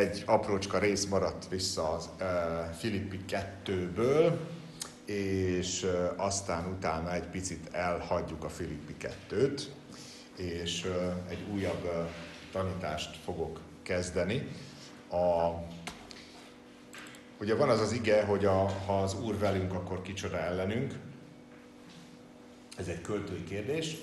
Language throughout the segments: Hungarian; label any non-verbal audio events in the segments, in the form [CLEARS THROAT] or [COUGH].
Egy aprócska rész maradt vissza az uh, Filippi 2-ből, és uh, aztán utána egy picit elhagyjuk a Filippi 2-t, és uh, egy újabb uh, tanítást fogok kezdeni. A, ugye van az az ige, hogy a, ha az Úr velünk, akkor kicsoda ellenünk. Ez egy költői kérdés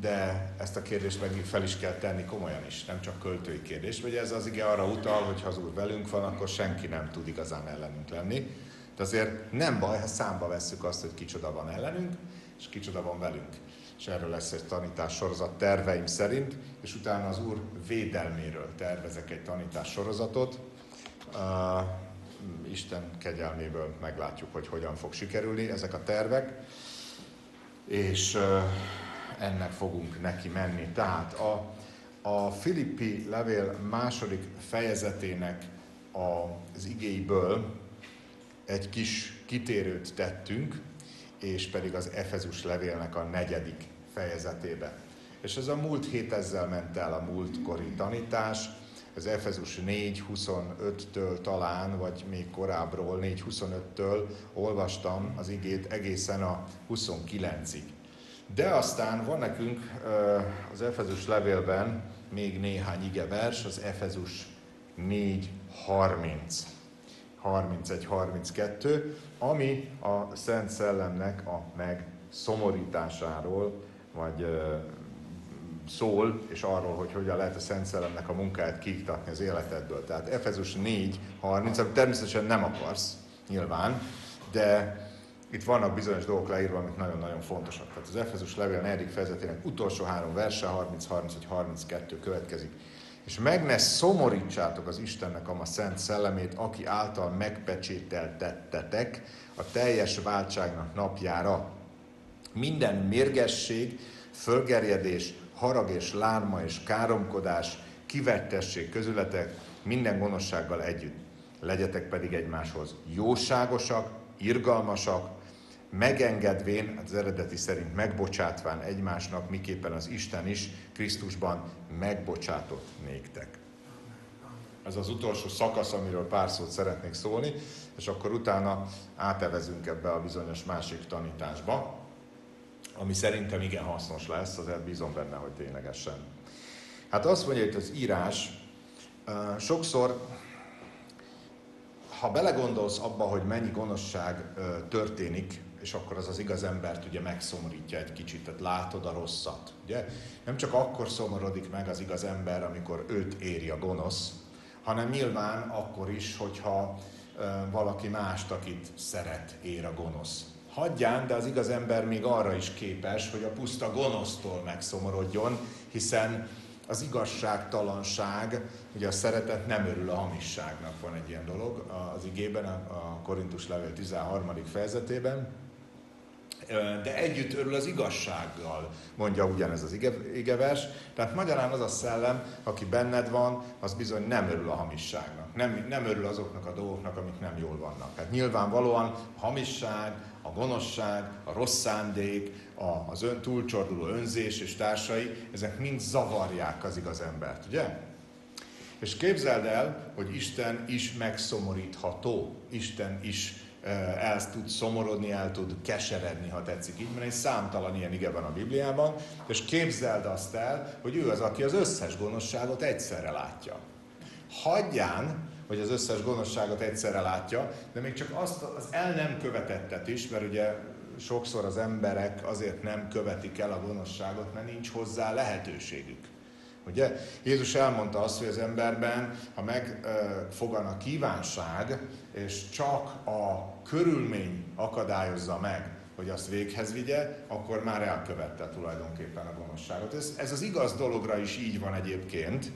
de ezt a kérdést meg fel is kell tenni komolyan is, nem csak költői kérdés. Vagy ez az ige arra utal, hogy ha az Úr velünk van, akkor senki nem tud igazán ellenünk lenni. De azért nem baj, ha számba vesszük azt, hogy kicsoda van ellenünk, és kicsoda van velünk. És erről lesz egy tanítás sorozat terveim szerint, és utána az Úr védelméről tervezek egy tanítás sorozatot. Uh, Isten kegyelméből meglátjuk, hogy hogyan fog sikerülni ezek a tervek. És uh, ennek fogunk neki menni. Tehát a, a Filippi levél második fejezetének az igéiből egy kis kitérőt tettünk, és pedig az Efezus levélnek a negyedik fejezetébe. És ez a múlt hét ezzel ment el a múltkori tanítás, az Efezus 4.25-től talán, vagy még korábbról, 4.25-től olvastam az igét egészen a 29-ig. De aztán van nekünk az Efezus levélben még néhány ige vers, az Efezus 4.30. 31-32, ami a Szent Szellemnek a megszomorításáról, vagy szól, és arról, hogy hogyan lehet a Szent Szellemnek a munkáját kiiktatni az életedből. Tehát Efezus 4.30, amit természetesen nem akarsz, nyilván, de itt vannak bizonyos dolgok leírva, amik nagyon-nagyon fontosak. Tehát az Efezus levél 4. fejezetének utolsó három verse, 30, 31, 32 következik. És meg ne szomorítsátok az Istennek a szent szellemét, aki által megpecsételtettetek a teljes váltságnak napjára. Minden mérgesség, fölgerjedés, harag és lárma és káromkodás, kivettesség közületek minden gonoszsággal együtt. Legyetek pedig egymáshoz jóságosak, irgalmasak, megengedvén, az eredeti szerint megbocsátván egymásnak, miképpen az Isten is Krisztusban megbocsátott néktek. Ez az utolsó szakasz, amiről pár szót szeretnék szólni, és akkor utána átevezünk ebbe a bizonyos másik tanításba, ami szerintem igen hasznos lesz, azért bízom benne, hogy ténylegesen. Hát azt mondja hogy az írás, sokszor ha belegondolsz abba, hogy mennyi gonoszság történik, és akkor az az igaz embert ugye megszomorítja egy kicsit, tehát látod a rosszat. Ugye? Nem csak akkor szomorodik meg az igaz ember, amikor őt éri a gonosz, hanem nyilván akkor is, hogyha valaki mást, akit szeret, ér a gonosz. Hagyján, de az igaz ember még arra is képes, hogy a puszta gonosztól megszomorodjon, hiszen az igazságtalanság, ugye a szeretet nem örül a hamisságnak, van egy ilyen dolog az igében, a Korintus levél 13. fejezetében, de együtt örül az igazsággal, mondja ugyanez az ige, igevers. Tehát magyarán az a szellem, aki benned van, az bizony nem örül a hamisságnak. Nem, nem örül azoknak a dolgoknak, amik nem jól vannak. Hát nyilvánvalóan a hamisság, a gonoszság, a rossz szándék, a, az ön túlcsorduló önzés és társai, ezek mind zavarják az igaz embert, ugye? És képzeld el, hogy Isten is megszomorítható. Isten is el tud szomorodni, el tud keseredni, ha tetszik így, mert egy számtalan ilyen ige van a Bibliában, és képzeld azt el, hogy ő az, aki az összes gonoszságot egyszerre látja. Hagyján, hogy az összes gonoszságot egyszerre látja, de még csak azt az el nem követettet is, mert ugye sokszor az emberek azért nem követik el a gonoszságot, mert nincs hozzá lehetőségük. Ugye? Jézus elmondta azt, hogy az emberben, ha megfogan a kívánság, és csak a körülmény akadályozza meg, hogy azt véghez vigye, akkor már elkövette tulajdonképpen a gonoszságot. Ez, ez az igaz dologra is így van egyébként.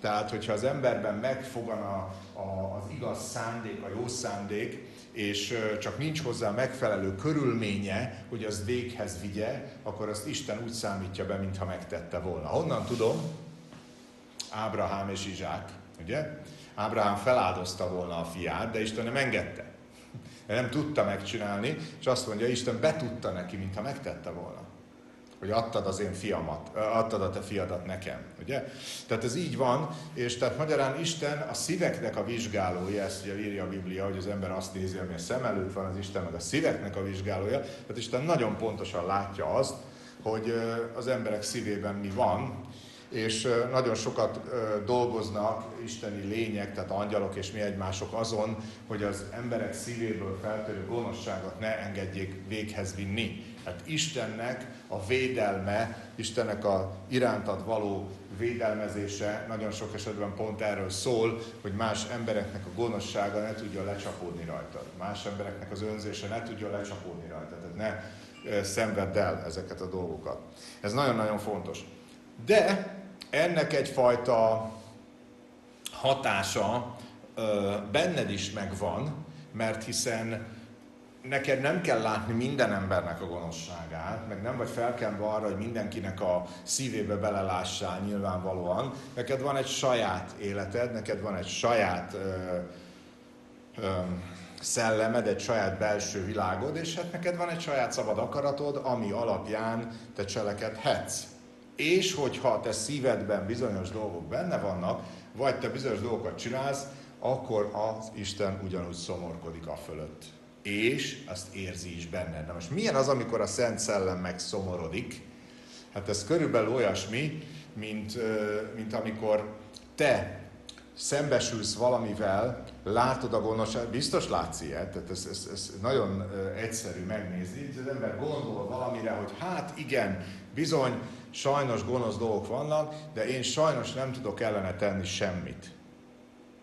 Tehát, hogyha az emberben megfogan a, a, az igaz szándék, a jó szándék, és csak nincs hozzá megfelelő körülménye, hogy az véghez vigye, akkor azt Isten úgy számítja be, mintha megtette volna. Honnan tudom? Ábrahám és Izsák, ugye? Ábrahám feláldozta volna a fiát, de Isten nem engedte. Nem tudta megcsinálni, és azt mondja, Isten betudta neki, mintha megtette volna. hogy adtad az én fiamat, adtad a te fiadat nekem, ugye? Tehát ez így van, és tehát magyarán Isten a szíveknek a vizsgálója, ezt ugye írja a Biblia, hogy az ember azt nézi, ami a szem előtt van, az Isten meg a szíveknek a vizsgálója, tehát Isten nagyon pontosan látja azt, hogy az emberek szívében mi van, és nagyon sokat dolgoznak isteni lények, tehát angyalok és mi egymások azon, hogy az emberek szívéből feltörő gonoszságot ne engedjék véghez vinni. Hát Istennek a védelme, Istennek a irántad való védelmezése nagyon sok esetben pont erről szól, hogy más embereknek a gonoszsága ne tudja lecsapódni rajtad. Más embereknek az önzése ne tudja lecsapódni rajtad. Tehát ne szenvedd el ezeket a dolgokat. Ez nagyon-nagyon fontos. De ennek egyfajta hatása benned is megvan, mert hiszen neked nem kell látni minden embernek a gonoszságát, meg nem vagy felkenve arra, hogy mindenkinek a szívébe belelássál nyilvánvalóan. Neked van egy saját életed, neked van egy saját ö, ö, szellemed, egy saját belső világod, és hát neked van egy saját szabad akaratod, ami alapján te cselekedhetsz. És hogyha te szívedben bizonyos dolgok benne vannak, vagy te bizonyos dolgokat csinálsz, akkor az Isten ugyanúgy szomorkodik a fölött. És azt érzi is benned. Na most milyen az, amikor a Szent Szellem megszomorodik? Hát ez körülbelül olyasmi, mint, mint amikor te szembesülsz valamivel, látod a gonoszságot, biztos látsz ilyet, tehát ez, ez, ez nagyon egyszerű megnézni, az ember gondol valamire, hogy hát igen, bizony, sajnos gonosz dolgok vannak, de én sajnos nem tudok ellene tenni semmit.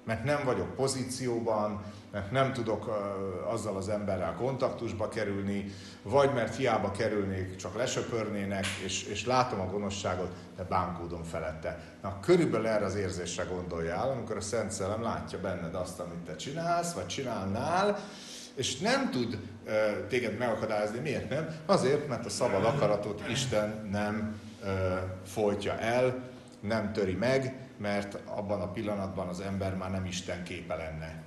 Mert nem vagyok pozícióban, mert nem tudok azzal az emberrel kontaktusba kerülni, vagy mert hiába kerülnék, csak lesöpörnének, és, és látom a gonoszságot, de bánkódom felette. Na, körülbelül erre az érzésre gondoljál, amikor a Szent Szellem látja benned azt, amit te csinálsz, vagy csinálnál, és nem tud téged megakadályozni. Miért nem? Azért, mert a szabad akaratot Isten nem folytja el, nem töri meg, mert abban a pillanatban az ember már nem Isten képe lenne.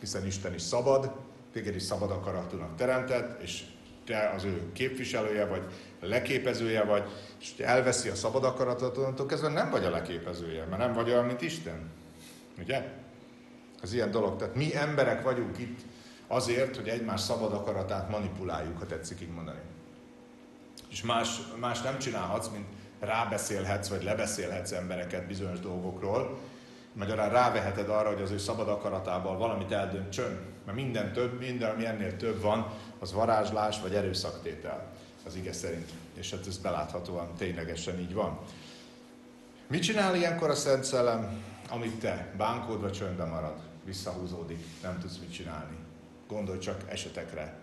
Hiszen Isten is szabad, téged is szabad akaratúnak teremtett, és te az ő képviselője vagy, leképezője vagy, és ha elveszi a szabad akaratot, onnantól kezdve nem vagy a leképezője, mert nem vagy olyan, mint Isten. Ugye? Ez ilyen dolog. Tehát mi emberek vagyunk itt azért, hogy egymás szabad akaratát manipuláljuk, ha tetszik így mondani és más, más nem csinálhatsz, mint rábeszélhetsz, vagy lebeszélhetsz embereket bizonyos dolgokról, magyarán ráveheted arra, hogy az ő szabad akaratával valamit eldöntsön. Mert minden több, minden, ami ennél több van, az varázslás vagy erőszaktétel az ige szerint. És hát ez beláthatóan ténylegesen így van. Mit csinál ilyenkor a Szent Szellem, amit te bánkódva csöndben marad, visszahúzódik, nem tudsz mit csinálni? Gondolj csak esetekre.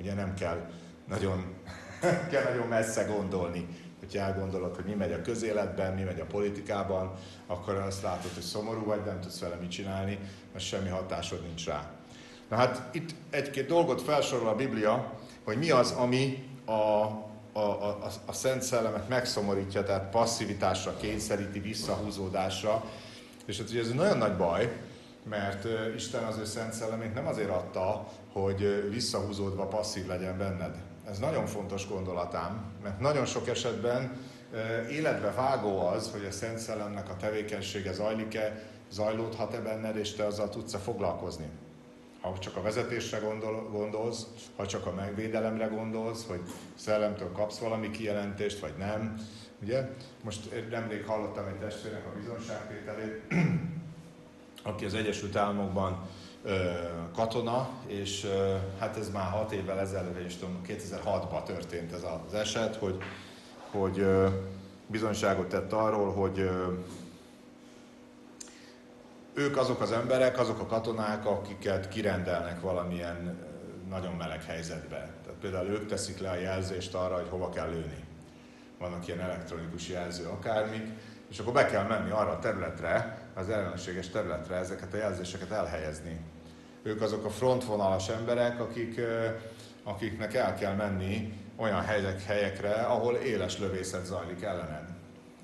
Ugye nem kell nagyon [LAUGHS] kell nagyon messze gondolni. Hogyha elgondolod, hogy mi megy a közéletben, mi megy a politikában, akkor azt látod, hogy szomorú vagy, nem tudsz vele mit csinálni, mert semmi hatásod nincs rá. Na hát itt egy-két dolgot felsorol a Biblia, hogy mi az, ami a, a, a, a Szent Szellemet megszomorítja, tehát passzivitásra kényszeríti, visszahúzódásra. És hát ugye ez egy nagyon nagy baj, mert Isten az ő Szent Szellemét nem azért adta, hogy visszahúzódva passzív legyen benned, ez nagyon fontos gondolatám, mert nagyon sok esetben életbe vágó az, hogy a Szent Szellemnek a tevékenysége zajlik-e, zajlódhat-e benned, és te azzal tudsz-e foglalkozni. Ha csak a vezetésre gondol, gondolsz, ha csak a megvédelemre gondolsz, hogy szellemtől kapsz valami kijelentést, vagy nem. Ugye? Most nemrég hallottam egy testvérnek a bizonságtételét, [CLEARS THROAT] aki az Egyesült Államokban katona, és hát ez már hat évvel ezelőtt, és tudom, 2006-ban történt ez az eset, hogy, hogy bizonyságot tett arról, hogy ők azok az emberek, azok a katonák, akiket kirendelnek valamilyen nagyon meleg helyzetbe. Tehát például ők teszik le a jelzést arra, hogy hova kell lőni. Vannak ilyen elektronikus jelző akármik, és akkor be kell menni arra a területre, az ellenséges területre ezeket a jelzéseket elhelyezni. Ők azok a frontvonalas emberek, akik, akiknek el kell menni olyan helyek, helyekre, ahol éles lövészet zajlik ellened.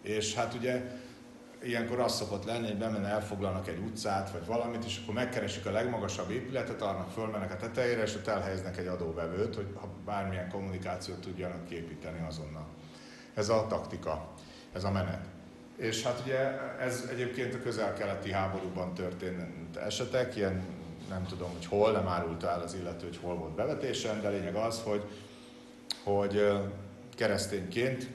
És hát ugye ilyenkor az szokott lenni, hogy bemenne elfoglalnak egy utcát, vagy valamit, és akkor megkeresik a legmagasabb épületet, annak fölmennek a tetejére, és ott elhelyeznek egy adóvevőt, hogy ha bármilyen kommunikációt tudjanak képíteni azonnal. ez a taktika, ez a menet. És hát ugye ez egyébként a közel-keleti háborúban történt esetek, ilyen nem tudom, hogy hol, nem árult el az illető, hogy hol volt bevetésen, de lényeg az, hogy, hogy keresztényként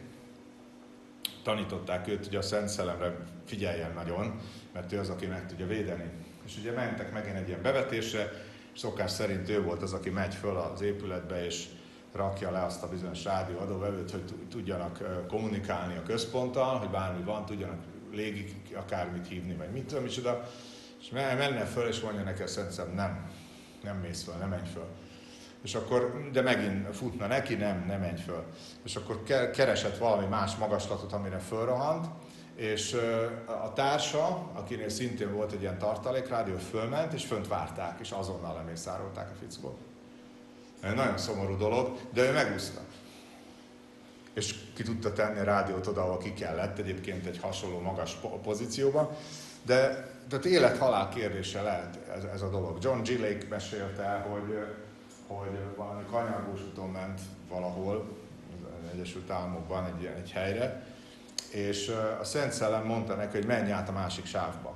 tanították őt, hogy a Szent Szellemre figyeljen nagyon, mert ő az, aki meg tudja védeni. És ugye mentek megint egy ilyen bevetésre, és szokás szerint ő volt az, aki megy föl az épületbe, és rakja le azt a bizonyos rádióadóvevőt, hogy tudjanak kommunikálni a központtal, hogy bármi van, tudjanak légik akármit hívni, vagy mit tudom, micsoda. És menne föl, és mondja neki a Szent nem, nem mész föl, nem menj föl. És akkor, de megint futna neki, nem, nem menj föl. És akkor keresett valami más magaslatot, amire fölrohant, és a társa, akinél szintén volt egy ilyen tartalékrádió, fölment, és fönt várták, és azonnal lemészárolták a fickót. Nagyon szomorú dolog, de ő megúszta. És ki tudta tenni a rádiót oda, ahol ki kellett, egyébként egy hasonló magas pozícióban. De tehát élet-halál kérdése lehet ez, ez a dolog. John G. Lake mesélte hogy, hogy valami kanyargós úton ment valahol, az Egyesült Államokban egy, egy helyre, és a Szent Szellem mondta neki, hogy menj át a másik sávba.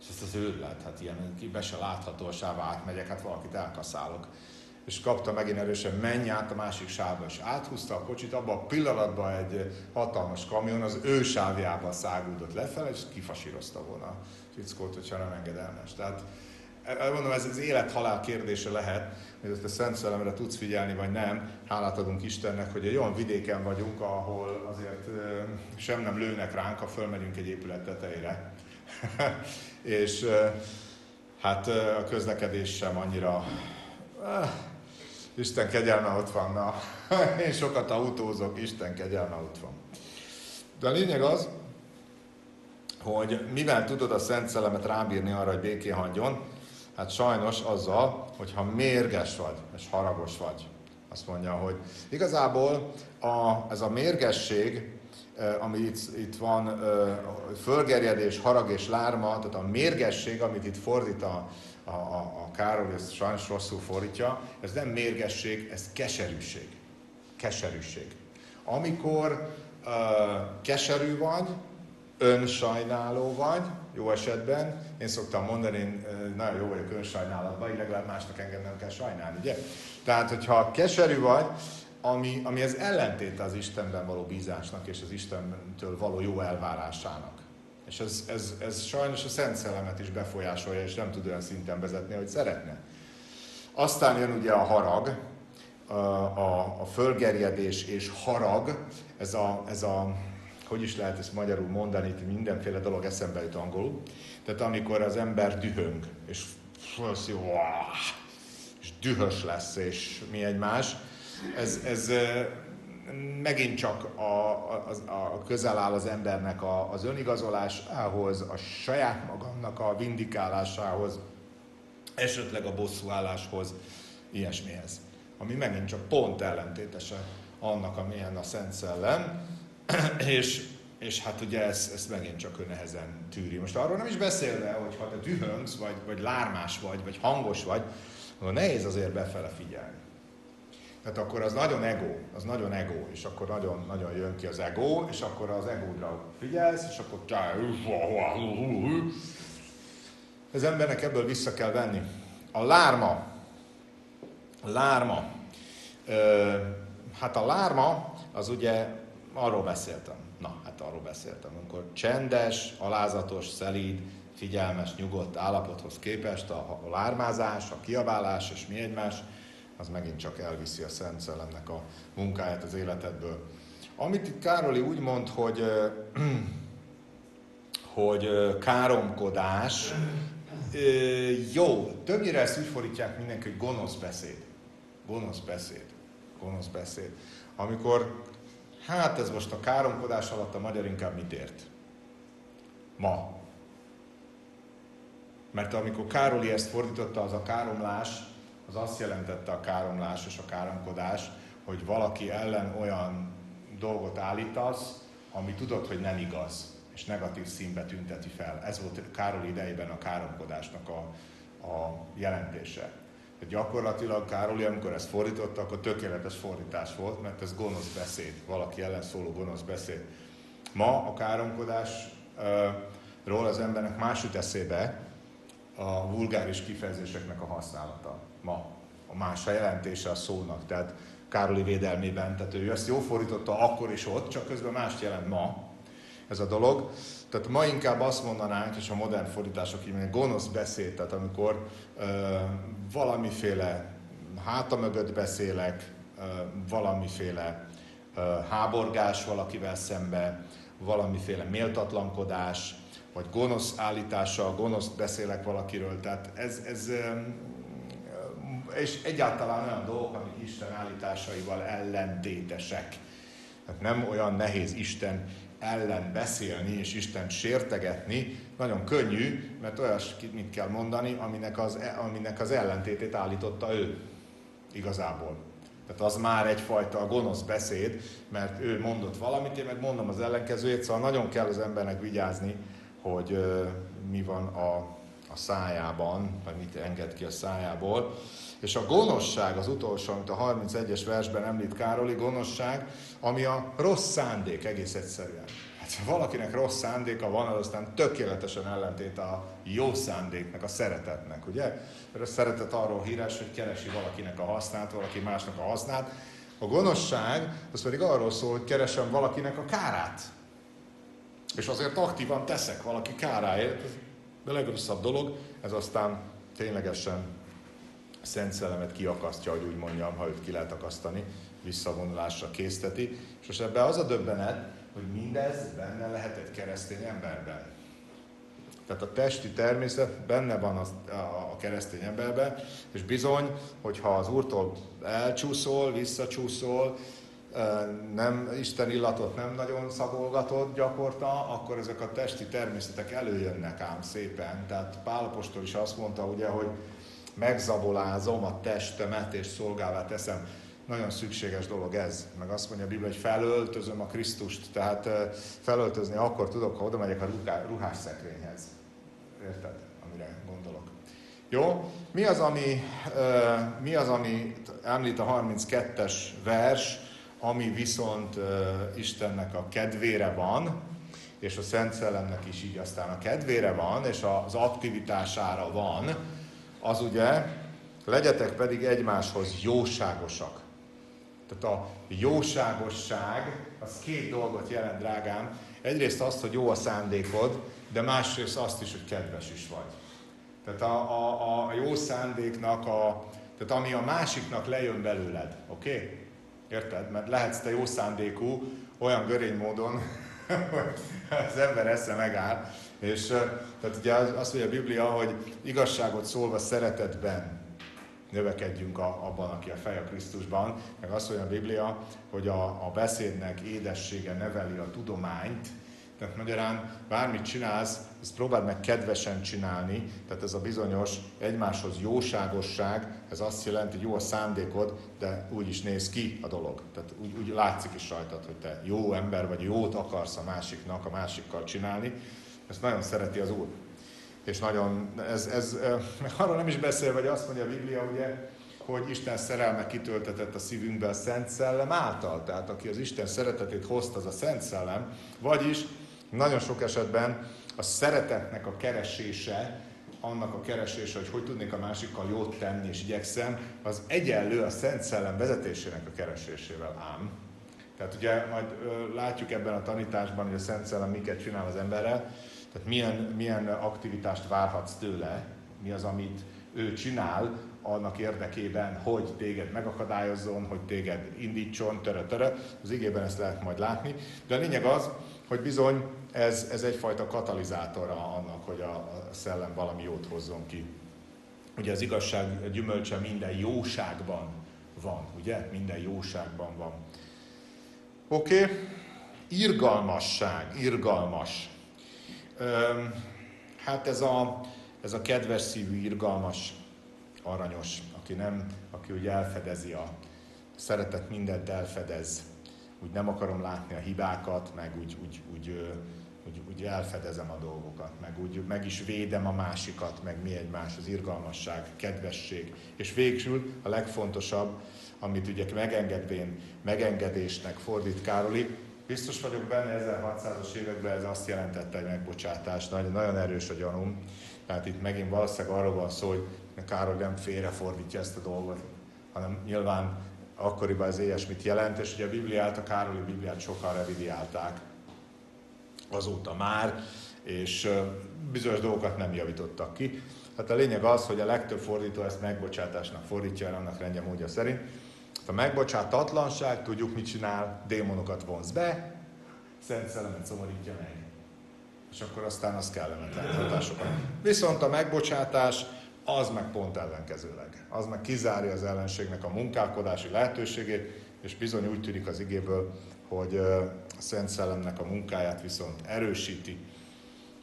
És ezt az őrület, hát ilyen ki be se látható a sáv, átmegyek, hát valakit elkaszálok. És kapta megint erősen, menj át a másik sávba, és áthúzta a kocsit, abban a pillanatban egy hatalmas kamion az ő sávjába szágúdott lefelé, és kifasírozta volna a fickót, hogyha nem engedelmes. Tehát mondom, ez az élet-halál kérdése lehet, hogy ezt a Szent Szellemre tudsz figyelni, vagy nem. Hálát adunk Istennek, hogy egy olyan vidéken vagyunk, ahol azért sem nem lőnek ránk, ha fölmegyünk egy épület tetejére. [LAUGHS] és hát a közlekedés sem annyira... Isten kegyelme ott van, na. [LAUGHS] Én sokat autózok, Isten kegyelme ott van. De a lényeg az, hogy mivel tudod a Szent Szellemet rábírni arra, hogy békén hagyjon, Hát sajnos azzal, hogyha mérges vagy, és haragos vagy. Azt mondja, hogy igazából a, ez a mérgesség, ami itt, itt van, fölgerjedés, harag és lárma, tehát a mérgesség, amit itt fordít a, a, a, a Károly, ezt sajnos rosszul fordítja, ez nem mérgesség, ez keserűség. Keserűség. Amikor uh, keserű vagy, önsajnáló vagy, jó esetben. Én szoktam mondani, én nagyon jó vagyok önsajnálatban, így legalább másnak engem nem kell sajnálni, ugye? Tehát, hogyha keserű vagy, ami, ami az ellentéte az Istenben való bízásnak és az Istentől való jó elvárásának. És ez, ez, ez sajnos a Szent Szellemet is befolyásolja, és nem tud olyan szinten vezetni, hogy szeretne. Aztán jön ugye a harag, a, a, a fölgerjedés és harag, ez a, ez a hogy is lehet ezt magyarul mondani, itt mindenféle dolog eszembe jut angolul. Tehát amikor az ember dühöng, és és dühös lesz, és mi egymás, ez, ez megint csak a, a, a közel áll az embernek a, az önigazolásához, a saját magamnak a vindikálásához, esetleg a bosszúálláshoz, ilyesmihez. Ami megint csak pont ellentétese annak, amilyen a Szent Szellem, [CLEARS THROAT] és, és hát ugye ezt, ezt megint csak ő nehezen tűri. Most arról nem is beszélve, hogy ha te dühöngsz, vagy, vagy lármás vagy, vagy hangos vagy, akkor nehéz azért befele figyelni. Tehát akkor az nagyon ego, az nagyon ego, és akkor nagyon, nagyon jön ki az ego, és akkor az egódra figyelsz, és akkor az embernek ebből vissza kell venni. A lárma, a lárma, hát a lárma az ugye arról beszéltem. Na, hát arról beszéltem, amikor csendes, alázatos, szelíd, figyelmes, nyugodt állapothoz képest a, a lármázás, a kiabálás és mi egymás, az megint csak elviszi a Szent Szellemnek a munkáját az életedből. Amit itt Károli úgy mond, hogy, [CLEARS THROAT] hogy káromkodás, jó, többnyire ezt úgy fordítják mindenki, hogy gonosz beszéd. Gonosz beszéd. Gonosz beszéd. Amikor Hát ez most a káromkodás alatt a magyar inkább mit ért? Ma. Mert amikor Károli ezt fordította, az a káromlás, az azt jelentette a káromlás és a káromkodás, hogy valaki ellen olyan dolgot állítasz, ami tudod, hogy nem igaz, és negatív színbe tünteti fel. Ez volt Károli idejében a káromkodásnak a, a jelentése. Gyakorlatilag Károli, amikor ezt fordította, akkor tökéletes fordítás volt, mert ez gonosz beszéd, valaki ellen szóló gonosz beszéd. Ma a káromkodásról az embernek más jut eszébe a vulgáris kifejezéseknek a használata. Ma a más a jelentése a szónak. Tehát Károli védelmében, tehát ő ezt jól fordította akkor is ott, csak közben mást jelent ma ez a dolog. Tehát ma inkább azt mondanánk, és a modern fordítások így gonosz beszéd, tehát amikor ö, valamiféle háta mögött beszélek, ö, valamiféle ö, háborgás valakivel szembe, valamiféle méltatlankodás, vagy gonosz állítással, gonosz beszélek valakiről. Tehát ez, ez és egyáltalán olyan dolgok, amik Isten állításaival ellentétesek. Tehát nem olyan nehéz Isten ellen beszélni és Isten sértegetni, nagyon könnyű, mert olyasmit mit kell mondani, aminek az, aminek az ellentétét állította ő igazából. Tehát az már egyfajta gonosz beszéd, mert ő mondott valamit, én meg mondom az ellenkezőjét, szóval nagyon kell az embernek vigyázni, hogy mi van a, a szájában, vagy mit enged ki a szájából. És a gonoszság az utolsó, amit a 31-es versben említ Károli, gonoszság, ami a rossz szándék egész egyszerűen. Hát ha valakinek rossz szándéka van, az aztán tökéletesen ellentét a jó szándéknek, a szeretetnek, ugye? A szeretet arról híres, hogy keresi valakinek a hasznát, valaki másnak a hasznát. A gonoszság az pedig arról szól, hogy keresem valakinek a kárát. És azért aktívan teszek valaki káráért. De legrosszabb dolog, ez aztán ténylegesen Szent Szellemet kiakasztja, hogy úgy mondjam, ha őt ki lehet akasztani, visszavonulásra készteti. És most ebben az a döbbenet, hogy mindez benne lehet egy keresztény emberben. Tehát a testi természet benne van a, a keresztény emberben, és bizony, hogyha az Úrtól elcsúszol, visszacsúszol, nem, Isten illatot nem nagyon szagolgatod gyakorta, akkor ezek a testi természetek előjönnek ám szépen. Tehát Pálapostól is azt mondta, ugye, hogy megzabolázom a testemet és szolgálvá teszem. Nagyon szükséges dolog ez. Meg azt mondja a Biblia, hogy felöltözöm a Krisztust. Tehát felöltözni akkor tudok, ha oda megyek a ruhás szekrényhez. Érted, amire gondolok? Jó? Mi az, ami, mi az, ami említ a 32-es vers, ami viszont Istennek a kedvére van, és a Szent Szellemnek is így aztán a kedvére van, és az aktivitására van, az ugye, legyetek pedig egymáshoz jóságosak. Tehát a jóságosság az két dolgot jelent, drágám. Egyrészt azt, hogy jó a szándékod, de másrészt azt is, hogy kedves is vagy. Tehát a, a, a jó szándéknak, a, tehát ami a másiknak lejön belőled, oké? Okay? Érted? Mert lehetsz te jó szándékú, olyan görény módon, [LAUGHS] hogy az ember esze megáll, és tehát ugye azt mondja a Biblia, hogy igazságot szólva szeretetben növekedjünk a, abban, aki a fej a Krisztusban, meg azt mondja a Biblia, hogy a, a beszédnek édessége neveli a tudományt, tehát magyarán bármit csinálsz, ezt próbáld meg kedvesen csinálni, tehát ez a bizonyos egymáshoz jóságosság, ez azt jelenti, hogy jó a szándékod, de úgy is néz ki a dolog. Tehát úgy, úgy látszik is rajtad, hogy te jó ember vagy, jót akarsz a másiknak, a másikkal csinálni. Ezt nagyon szereti az Úr. És nagyon, ez, ez arról nem is beszél, vagy azt mondja a Biblia, ugye, hogy Isten szerelme kitöltetett a szívünkbe a Szent Szellem által. Tehát aki az Isten szeretetét hozta, az a Szent Szellem. Vagyis nagyon sok esetben a szeretetnek a keresése, annak a keresése, hogy hogy tudnék a másikkal jót tenni és igyekszem, az egyenlő a Szent Szellem vezetésének a keresésével ám. Tehát ugye majd ö, látjuk ebben a tanításban, hogy a Szent Szellem miket csinál az emberrel, tehát milyen, milyen aktivitást várhatsz tőle, mi az, amit ő csinál annak érdekében, hogy téged megakadályozzon, hogy téged indítson, törö, törö. Az igében ezt lehet majd látni. De a lényeg az, hogy bizony ez, ez egyfajta katalizátora annak, hogy a, a szellem valami jót hozzon ki. Ugye az igazság gyümölcse minden jóságban van, ugye? Minden jóságban van. Oké? Okay. Irgalmasság, irgalmas. Öm, hát ez a, ez a kedves szívű, irgalmas, aranyos, aki nem, aki úgy elfedezi a szeretet mindent elfedez, úgy nem akarom látni a hibákat, meg úgy, úgy, úgy úgy, úgy elfedezem a dolgokat, meg úgy meg is védem a másikat, meg mi egymás, az irgalmasság, kedvesség. És végül a legfontosabb, amit ugye megengedvén megengedésnek fordít Károli, biztos vagyok benne, 1600-as években ez azt jelentette, hogy megbocsátás, nagyon, nagyon erős a gyanúm. Tehát itt megint valószínűleg arról van szó, hogy Károly nem félrefordítja ezt a dolgot, hanem nyilván akkoriban ez ilyesmit jelent, és ugye a Bibliát, a Károli Bibliát sokan revidiálták azóta már, és bizonyos dolgokat nem javítottak ki. Hát a lényeg az, hogy a legtöbb fordító ezt megbocsátásnak fordítja el annak rendje módja szerint. Hát a megbocsátatlanság, tudjuk mit csinál, démonokat vonz be, Szent Szellemet szomorítja meg. És akkor aztán az kellemetlen hatásokat. Viszont a megbocsátás az meg pont ellenkezőleg. Az meg kizárja az ellenségnek a munkálkodási lehetőségét, és bizony úgy tűnik az igéből, hogy a Szent Szellemnek a munkáját viszont erősíti.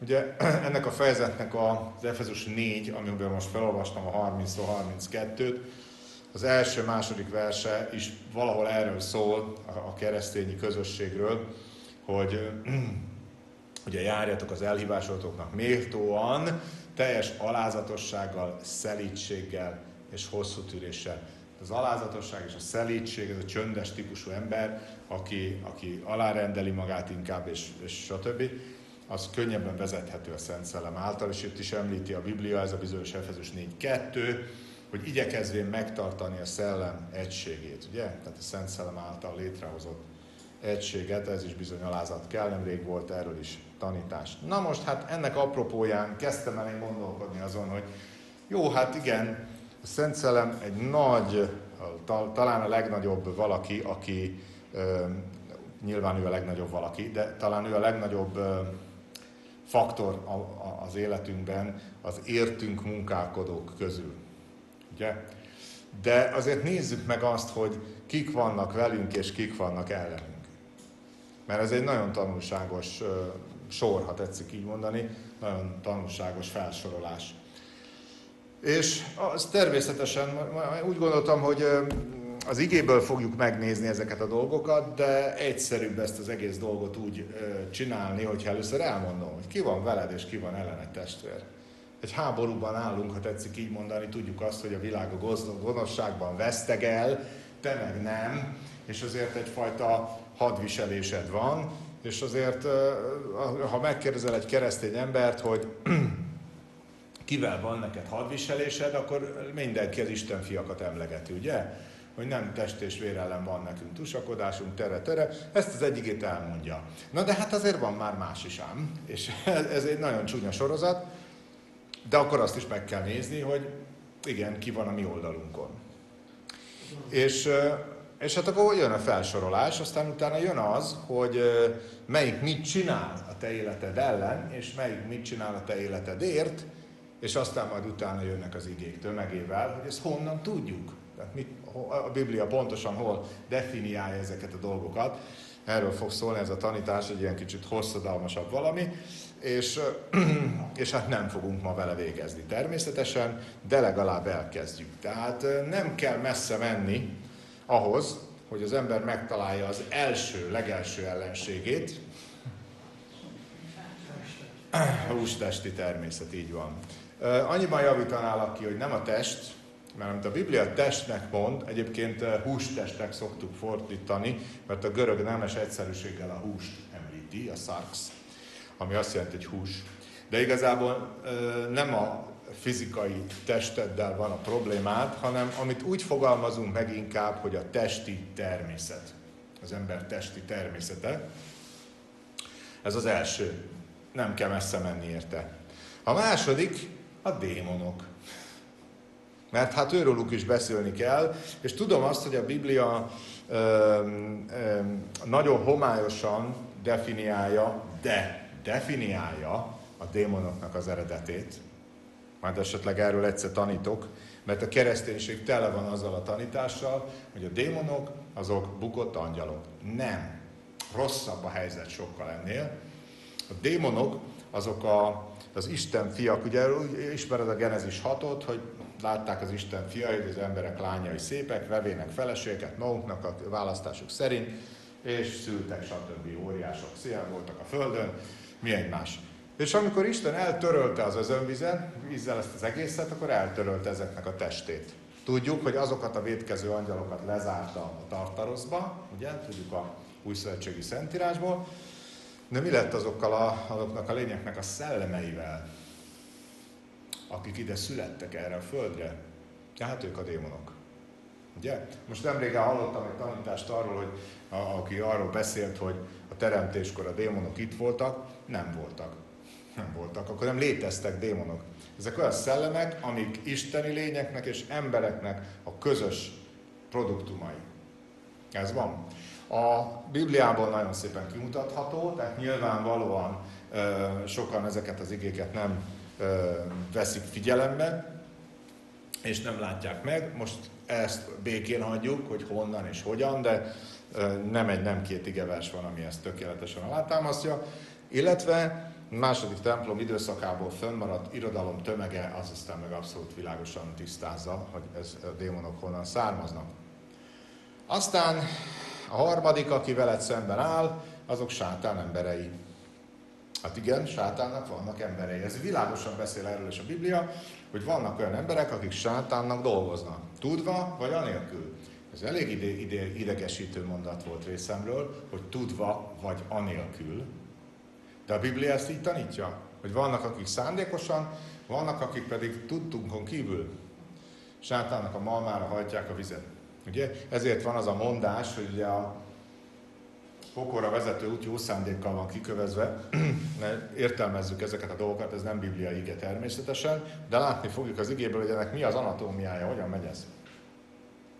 Ugye [CLEARS THROAT] ennek a fejezetnek az Efezus 4, amiben most felolvastam a 30-32-t, az első, második verse is valahol erről szól, a keresztényi közösségről, hogy [CLEARS THROAT] ugye járjatok az elhívásotoknak méltóan, teljes alázatossággal, szelítséggel és hosszú tűréssel. Az alázatosság és a szelítség, ez a csöndes típusú ember, aki, aki alárendeli magát inkább, és, és stb., az könnyebben vezethető a Szent Szellem által, és itt is említi a Biblia, ez a bizonyos Efezus 4.2, hogy igyekezvén megtartani a szellem egységét, ugye? Tehát a Szent Szellem által létrehozott egységet, ez is bizony alázat kell, nemrég volt erről is tanítás. Na most hát ennek apropóján kezdtem el én gondolkodni azon, hogy jó, hát igen, a Szent Szellem egy nagy, talán a legnagyobb valaki, aki, nyilván ő a legnagyobb valaki, de talán ő a legnagyobb faktor az életünkben az értünk munkálkodók közül. Ugye? De azért nézzük meg azt, hogy kik vannak velünk és kik vannak ellenünk. Mert ez egy nagyon tanulságos sor, ha tetszik így mondani, nagyon tanulságos felsorolás. És az természetesen úgy gondoltam, hogy az igéből fogjuk megnézni ezeket a dolgokat, de egyszerűbb ezt az egész dolgot úgy csinálni, hogy először elmondom, hogy ki van veled és ki van ellened testvér. Egy háborúban állunk, ha tetszik így mondani, tudjuk azt, hogy a világ a gonoszságban vesztegel, te meg nem, és azért egyfajta hadviselésed van, és azért, ha megkérdezel egy keresztény embert, hogy [CLEARS THROAT] kivel van neked hadviselésed, akkor mindenki az Isten fiakat emlegeti, ugye? Hogy nem test és vér ellen van nekünk tusakodásunk, tere-tere, ezt az egyikét elmondja. Na de hát azért van már más is ám, és ez egy nagyon csúnya sorozat, de akkor azt is meg kell nézni, hogy igen, ki van a mi oldalunkon. És és hát akkor jön a felsorolás, aztán utána jön az, hogy melyik mit csinál a te életed ellen, és melyik mit csinál a te életedért, és aztán majd utána jönnek az igék tömegével, hogy ezt honnan tudjuk. Tehát mit, a Biblia pontosan hol definiálja ezeket a dolgokat. Erről fog szólni ez a tanítás, egy ilyen kicsit hosszadalmasabb valami, és, [CLEARS THROAT] és hát nem fogunk ma vele végezni természetesen, de legalább elkezdjük. Tehát nem kell messze menni, ahhoz, hogy az ember megtalálja az első, legelső ellenségét, hústesti természet, így van. Annyiban javítanálak ki, hogy nem a test, mert amit a Biblia testnek mond, egyébként hústestnek szoktuk fordítani, mert a görög nemes egyszerűséggel a húst említi, a sarx, ami azt jelenti, hogy hús. De igazából nem a fizikai testeddel van a problémád, hanem amit úgy fogalmazunk meg inkább, hogy a testi természet. Az ember testi természete. Ez az első. Nem kell messze menni érte. A második a démonok. Mert hát őróluk is beszélni kell, és tudom azt, hogy a Biblia ö, ö, nagyon homályosan definiálja, de definiálja a démonoknak az eredetét majd esetleg erről egyszer tanítok, mert a kereszténység tele van azzal a tanítással, hogy a démonok azok bukott angyalok. Nem. Rosszabb a helyzet sokkal ennél. A démonok azok a, az Isten fiak, ugye ismered a Genezis 6 hogy látták az Isten fiait, az emberek lányai szépek, vevének feleséget maguknak a választásuk szerint, és szültek, stb. óriások szél voltak a földön, mi egymás. És amikor Isten eltörölte az özönvizet, vízzel ezt az egészet, akkor eltörölte ezeknek a testét. Tudjuk, hogy azokat a védkező angyalokat lezárta a tartaroszba, ugye, tudjuk a új szövetségi szentírásból, de mi lett azokkal a, azoknak a lényeknek a szellemeivel, akik ide születtek erre a földre? Tehát ők a démonok. Ugye? Most nemrégen hallottam egy tanítást arról, hogy a, aki arról beszélt, hogy a teremtéskor a démonok itt voltak, nem voltak. Nem voltak. Akkor nem léteztek démonok. Ezek olyan szellemek, amik isteni lényeknek és embereknek a közös produktumai. Ez van. A Bibliából nagyon szépen kimutatható, tehát nyilvánvalóan sokan ezeket az igéket nem veszik figyelembe, és nem látják meg. Most ezt békén hagyjuk, hogy honnan és hogyan, de nem egy, nem két igevers van, ami ezt tökéletesen alátámasztja. Illetve második templom időszakából fönnmaradt irodalom tömege az aztán meg abszolút világosan tisztázza, hogy ez a démonok honnan származnak. Aztán a harmadik, aki veled szemben áll, azok sátán emberei. Hát igen, sátánnak vannak emberei. Ez világosan beszél erről is a Biblia, hogy vannak olyan emberek, akik sátánnak dolgoznak. Tudva, vagy anélkül. Ez elég ide, ide, idegesítő mondat volt részemről, hogy tudva, vagy anélkül. De a Biblia ezt így tanítja, hogy vannak, akik szándékosan, vannak, akik pedig tudtunkon kívül sátánnak a malmára hajtják a vizet. Ugye? Ezért van az a mondás, hogy ugye a pokorra vezető út jó szándékkal van kikövezve, [CLEARS THROAT] értelmezzük ezeket a dolgokat, ez nem bibliai ige természetesen, de látni fogjuk az igéből, hogy ennek mi az anatómiája, hogyan megy ez.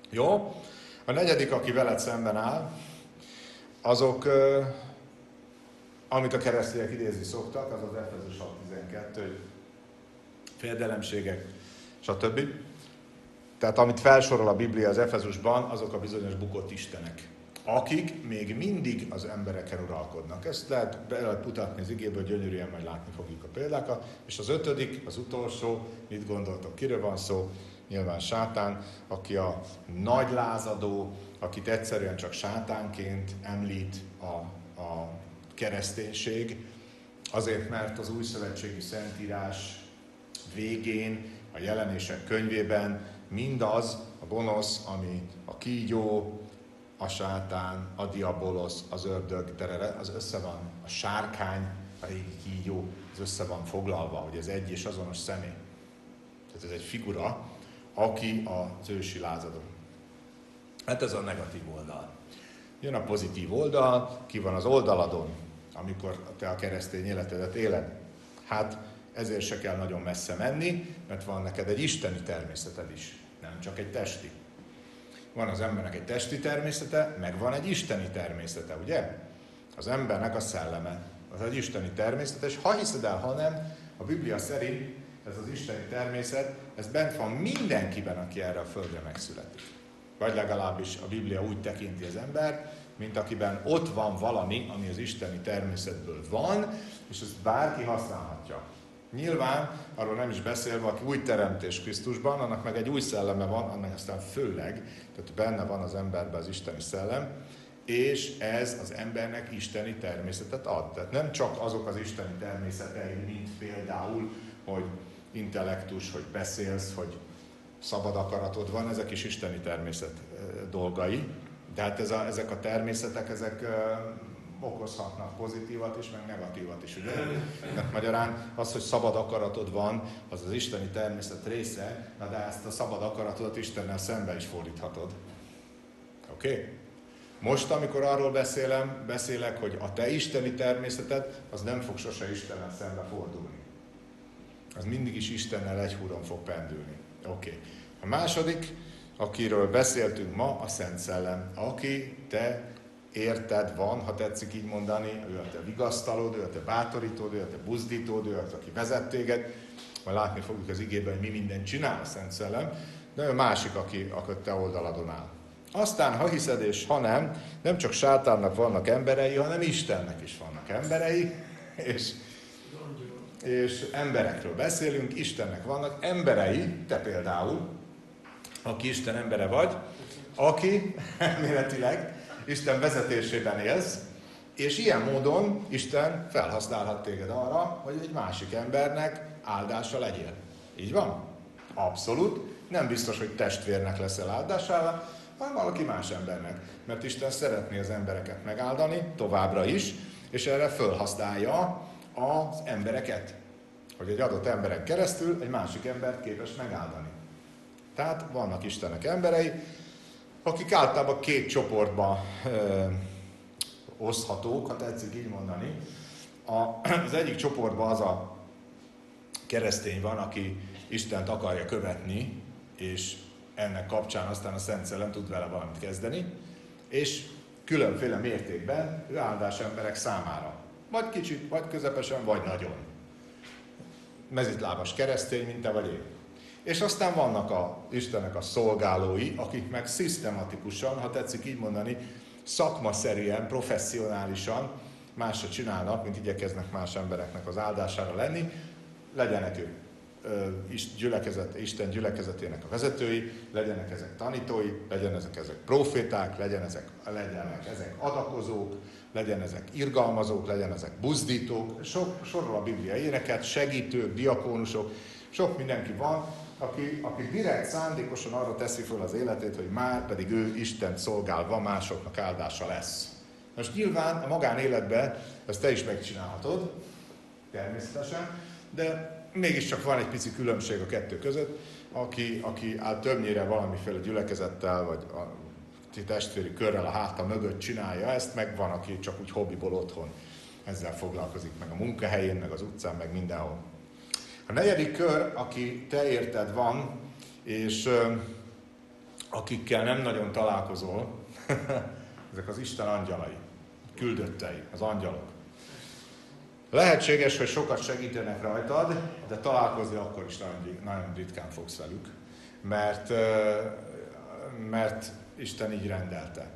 Jó? A negyedik, aki veled szemben áll, azok, amit a keresztények idézni szoktak, az az Efezus 6.12, hogy féldelemségek, stb. Tehát amit felsorol a Biblia az Efezusban, azok a bizonyos bukott istenek, akik még mindig az embereken uralkodnak. Ezt lehet, be lehet mutatni az igéből, gyönyörűen majd látni fogjuk a példákat. És az ötödik, az utolsó, mit gondoltok, kiről van szó? Nyilván sátán, aki a nagy lázadó, akit egyszerűen csak sátánként említ a, a kereszténység, azért, mert az új szövetségi szentírás végén, a jelenések könyvében mindaz, a gonosz, ami a kígyó, a sátán, a diabolosz, az ördög, terere, az össze van, a sárkány, a régi kígyó, az össze van foglalva, hogy ez egy és azonos személy. Tehát ez egy figura, aki az ősi lázadó. Hát ez a negatív oldal. Jön a pozitív oldal, ki van az oldaladon, amikor te a keresztény életedet éled. Hát ezért se kell nagyon messze menni, mert van neked egy isteni természeted is, nem csak egy testi. Van az embernek egy testi természete, meg van egy isteni természete, ugye? Az embernek a szelleme, az egy isteni természet, és ha hiszed el, ha nem, a Biblia szerint ez az isteni természet, ez bent van mindenkiben, aki erre a földre megszületik. Vagy legalábbis a Biblia úgy tekinti az ember, mint akiben ott van valami, ami az isteni természetből van, és ezt bárki használhatja. Nyilván, arról nem is beszélve, aki új teremtés Krisztusban, annak meg egy új szelleme van, annak aztán főleg, tehát benne van az emberben az isteni szellem, és ez az embernek isteni természetet ad. Tehát nem csak azok az isteni természetei, mint például, hogy intellektus, hogy beszélsz, hogy szabad akaratod van, ezek is isteni természet dolgai. De hát ez a, ezek a természetek, ezek okozhatnak pozitívat is, meg negatívat is, ugye? Tehát magyarán az, hogy szabad akaratod van, az az isteni természet része, na de ezt a szabad akaratodat Istennel szembe is fordíthatod. Oké? Okay? Most, amikor arról beszélem, beszélek, hogy a te isteni természeted, az nem fog sose Istennel szembe fordulni. Az mindig is Istennel egy húron fog pendülni. Oké. Okay. A második, akiről beszéltünk ma, a Szent Szellem, aki te érted van, ha tetszik így mondani, ő a te vigasztalód, ő a te bátorítód, ő a te buzdítód, ő az, aki vezet téged. Majd látni fogjuk az igében, hogy mi mindent csinál a Szent Szellem, de ő másik, aki, aki te oldaladon áll. Aztán, ha hiszed és ha nem, nem csak sátánnak vannak emberei, hanem Istennek is vannak emberei, és, és emberekről beszélünk, Istennek vannak emberei, te például, aki Isten embere vagy, aki [LAUGHS] elméletileg Isten vezetésében élsz, És ilyen módon Isten felhasználhat téged arra, hogy egy másik embernek áldása legyél. Így van? Abszolút. Nem biztos, hogy testvérnek leszel áldására, hanem valaki más embernek. Mert Isten szeretné az embereket megáldani, továbbra is, és erre felhasználja az embereket. Hogy egy adott emberen keresztül egy másik embert képes megáldani. Tehát vannak Istennek emberei, akik általában két csoportba ö, oszthatók, ha tetszik így mondani. A, az egyik csoportban az a keresztény van, aki Istent akarja követni, és ennek kapcsán aztán a Szent Szellem tud vele valamit kezdeni, és különféle mértékben ő áldás emberek számára. Vagy kicsit, vagy közepesen, vagy nagyon. Mezitlábas keresztény, mint te vagy én. És aztán vannak a Istennek a szolgálói, akik meg szisztematikusan, ha tetszik így mondani, szakmaszerűen, professzionálisan másra csinálnak, mint igyekeznek más embereknek az áldására lenni, legyenek ők gyülekezet, Isten gyülekezetének a vezetői, legyenek ezek tanítói, legyenek ezek, ezek proféták, legyen ezek, legyenek ezek adakozók, legyen ezek irgalmazók, legyen ezek buzdítók, sok, sorol a Biblia éneket, segítők, diakónusok, sok mindenki van, aki, aki direkt szándékosan arra teszi föl az életét, hogy már pedig ő Isten szolgálva másoknak áldása lesz. Most nyilván a magánéletben ezt te is megcsinálhatod, természetesen, de mégiscsak van egy pici különbség a kettő között, aki, aki áll többnyire valamiféle gyülekezettel, vagy a testvéri körrel a háta mögött csinálja ezt, meg van, aki csak úgy hobbiból otthon ezzel foglalkozik, meg a munkahelyén, meg az utcán, meg mindenhol. A negyedik kör, aki te érted van, és ö, akikkel nem nagyon találkozol, [LAUGHS] ezek az Isten angyalai, küldöttei, az angyalok. Lehetséges, hogy sokat segítenek rajtad, de találkozni akkor is nagyon, nagyon ritkán fogsz velük, mert, mert Isten így rendelte,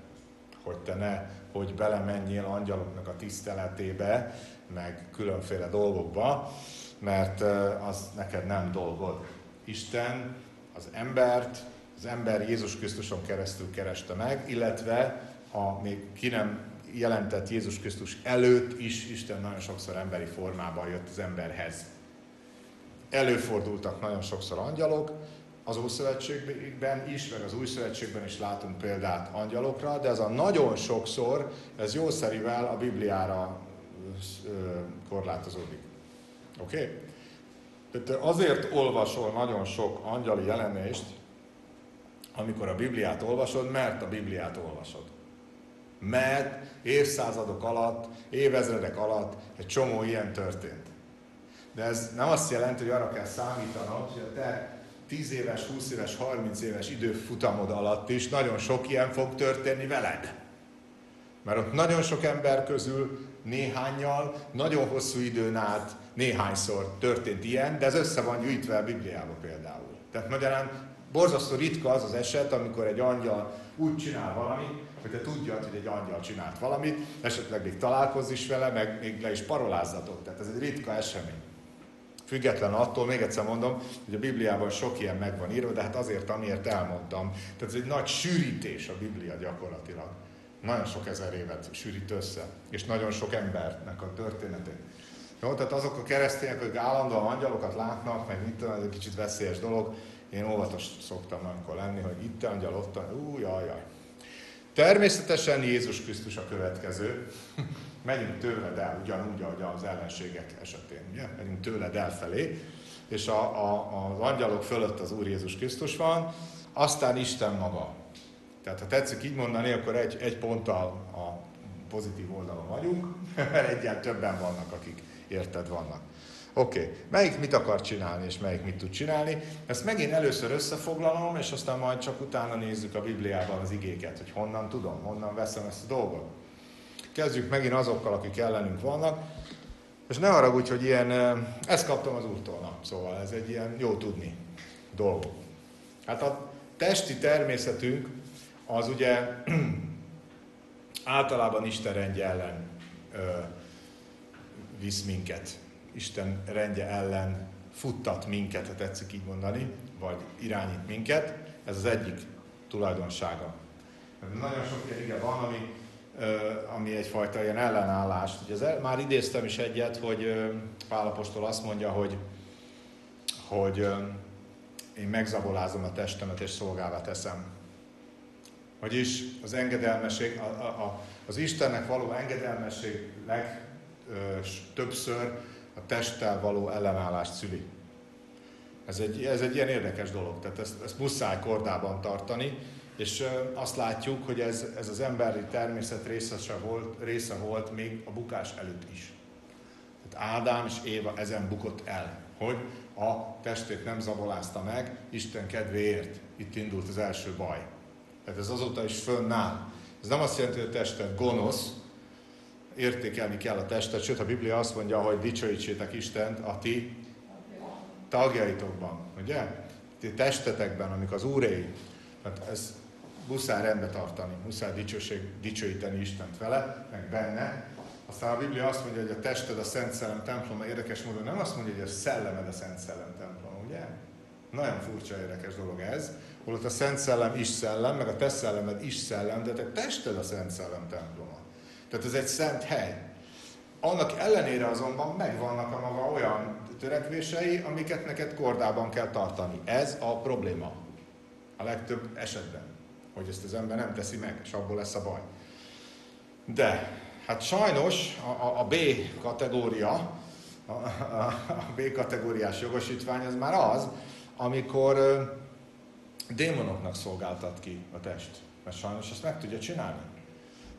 hogy te ne, hogy belemenjél angyaloknak a tiszteletébe, meg különféle dolgokba, mert az neked nem dolgod. Isten az embert, az ember Jézus Krisztuson keresztül kereste meg, illetve ha még ki nem jelentett Jézus Krisztus előtt is Isten nagyon sokszor emberi formában jött az emberhez. Előfordultak nagyon sokszor angyalok, az Ószövetségben is, meg az Új Szövetségben is látunk példát angyalokra, de ez a nagyon sokszor, ez jószerivel a Bibliára korlátozódik. Oké? Okay? Tehát azért olvasol nagyon sok angyali jelenést, amikor a Bibliát olvasod, mert a Bibliát olvasod mert évszázadok alatt, évezredek alatt egy csomó ilyen történt. De ez nem azt jelenti, hogy arra kell számítanod, hogy a te 10 éves, 20 éves, 30 éves időfutamod alatt is nagyon sok ilyen fog történni veled. Mert ott nagyon sok ember közül néhányal, nagyon hosszú időn át néhányszor történt ilyen, de ez össze van gyűjtve a Bibliába például. Tehát magyarán borzasztó ritka az az eset, amikor egy angyal úgy csinál valamit, hogy te tudjad, hogy egy angyal csinált valamit, esetleg még találkozz is vele, meg még le is parolázzatok. Tehát ez egy ritka esemény. Független attól, még egyszer mondom, hogy a Bibliában sok ilyen meg van írva, de hát azért, amiért elmondtam. Tehát ez egy nagy sűrítés a Biblia gyakorlatilag. Nagyon sok ezer évet sűrít össze, és nagyon sok embernek a történetét. Jó, tehát azok a keresztények, akik állandóan angyalokat látnak, meg mit tudom, ez egy kicsit veszélyes dolog, én óvatos szoktam amikor lenni, hogy itt angyal, ott, ú, jaj, jaj. Természetesen Jézus Krisztus a következő. [LAUGHS] Megyünk tőled el, ugyanúgy, ahogy az ellenségek esetén. Ugye? Megyünk tőled elfelé, és a, a, az angyalok fölött az Úr Jézus Krisztus van, aztán Isten maga. Tehát ha tetszik így mondani, akkor egy, egy ponttal a pozitív oldalon vagyunk, [LAUGHS] mert egyen többen vannak, akik érted vannak. Oké, okay. melyik mit akar csinálni, és melyik mit tud csinálni. Ezt megint először összefoglalom, és aztán majd csak utána nézzük a Bibliában az igéket, hogy honnan tudom, honnan veszem ezt a dolgot. Kezdjük megint azokkal, akik ellenünk vannak. És ne haragudj, hogy ilyen, ezt kaptam az úrtól, na, szóval ez egy ilyen jó tudni dolog. Hát a testi természetünk az ugye [CLEARS THROAT] általában Isten rendje ellen ö, visz minket. Isten rendje ellen futtat minket, ha tetszik így mondani, vagy irányít minket. Ez az egyik tulajdonsága. Nagyon sok ilyen ige van, ami ami egyfajta ilyen ellenállást. Ugye az, már idéztem is egyet, hogy Pálapostól azt mondja, hogy, hogy én megzabolázom a testemet és szolgálva teszem. Vagyis az engedelmesség, a, a, a, az Istennek való engedelmesség legtöbbször a testtel való ellenállást szüli. Ez egy, ez egy ilyen érdekes dolog, tehát ezt, ezt muszáj kordában tartani, és azt látjuk, hogy ez, ez az emberi természet része volt, része volt még a bukás előtt is. Tehát Ádám és Éva ezen bukott el, hogy a testét nem zabolázta meg, Isten kedvéért. Itt indult az első baj. Tehát ez azóta is fönnáll. Ez nem azt jelenti, hogy a testet gonosz, értékelni kell a testet, sőt a Biblia azt mondja, hogy dicsőítsétek Istent a ti tagjaitokban, ugye? Ti testetekben, amik az úré. Hát ez muszáj rendbe tartani, muszáj dicsőség, dicsőíteni Istent vele, meg benne. Aztán a Biblia azt mondja, hogy a tested a Szent Szellem temploma, érdekes módon nem azt mondja, hogy a szellemed a Szent Szellem temploma, ugye? Nagyon furcsa, érdekes dolog ez. Holott a Szent Szellem is szellem, meg a te szellemed is szellem, de te tested a Szent Szellem temploma. Tehát ez egy szent hely. Annak ellenére azonban megvannak a maga olyan törekvései, amiket neked kordában kell tartani. Ez a probléma. A legtöbb esetben. Hogy ezt az ember nem teszi meg, és abból lesz a baj. De, hát sajnos a, a, a B kategória, a, a, a B kategóriás jogosítvány az már az, amikor ö, démonoknak szolgáltat ki a test. Mert sajnos ezt meg tudja csinálni.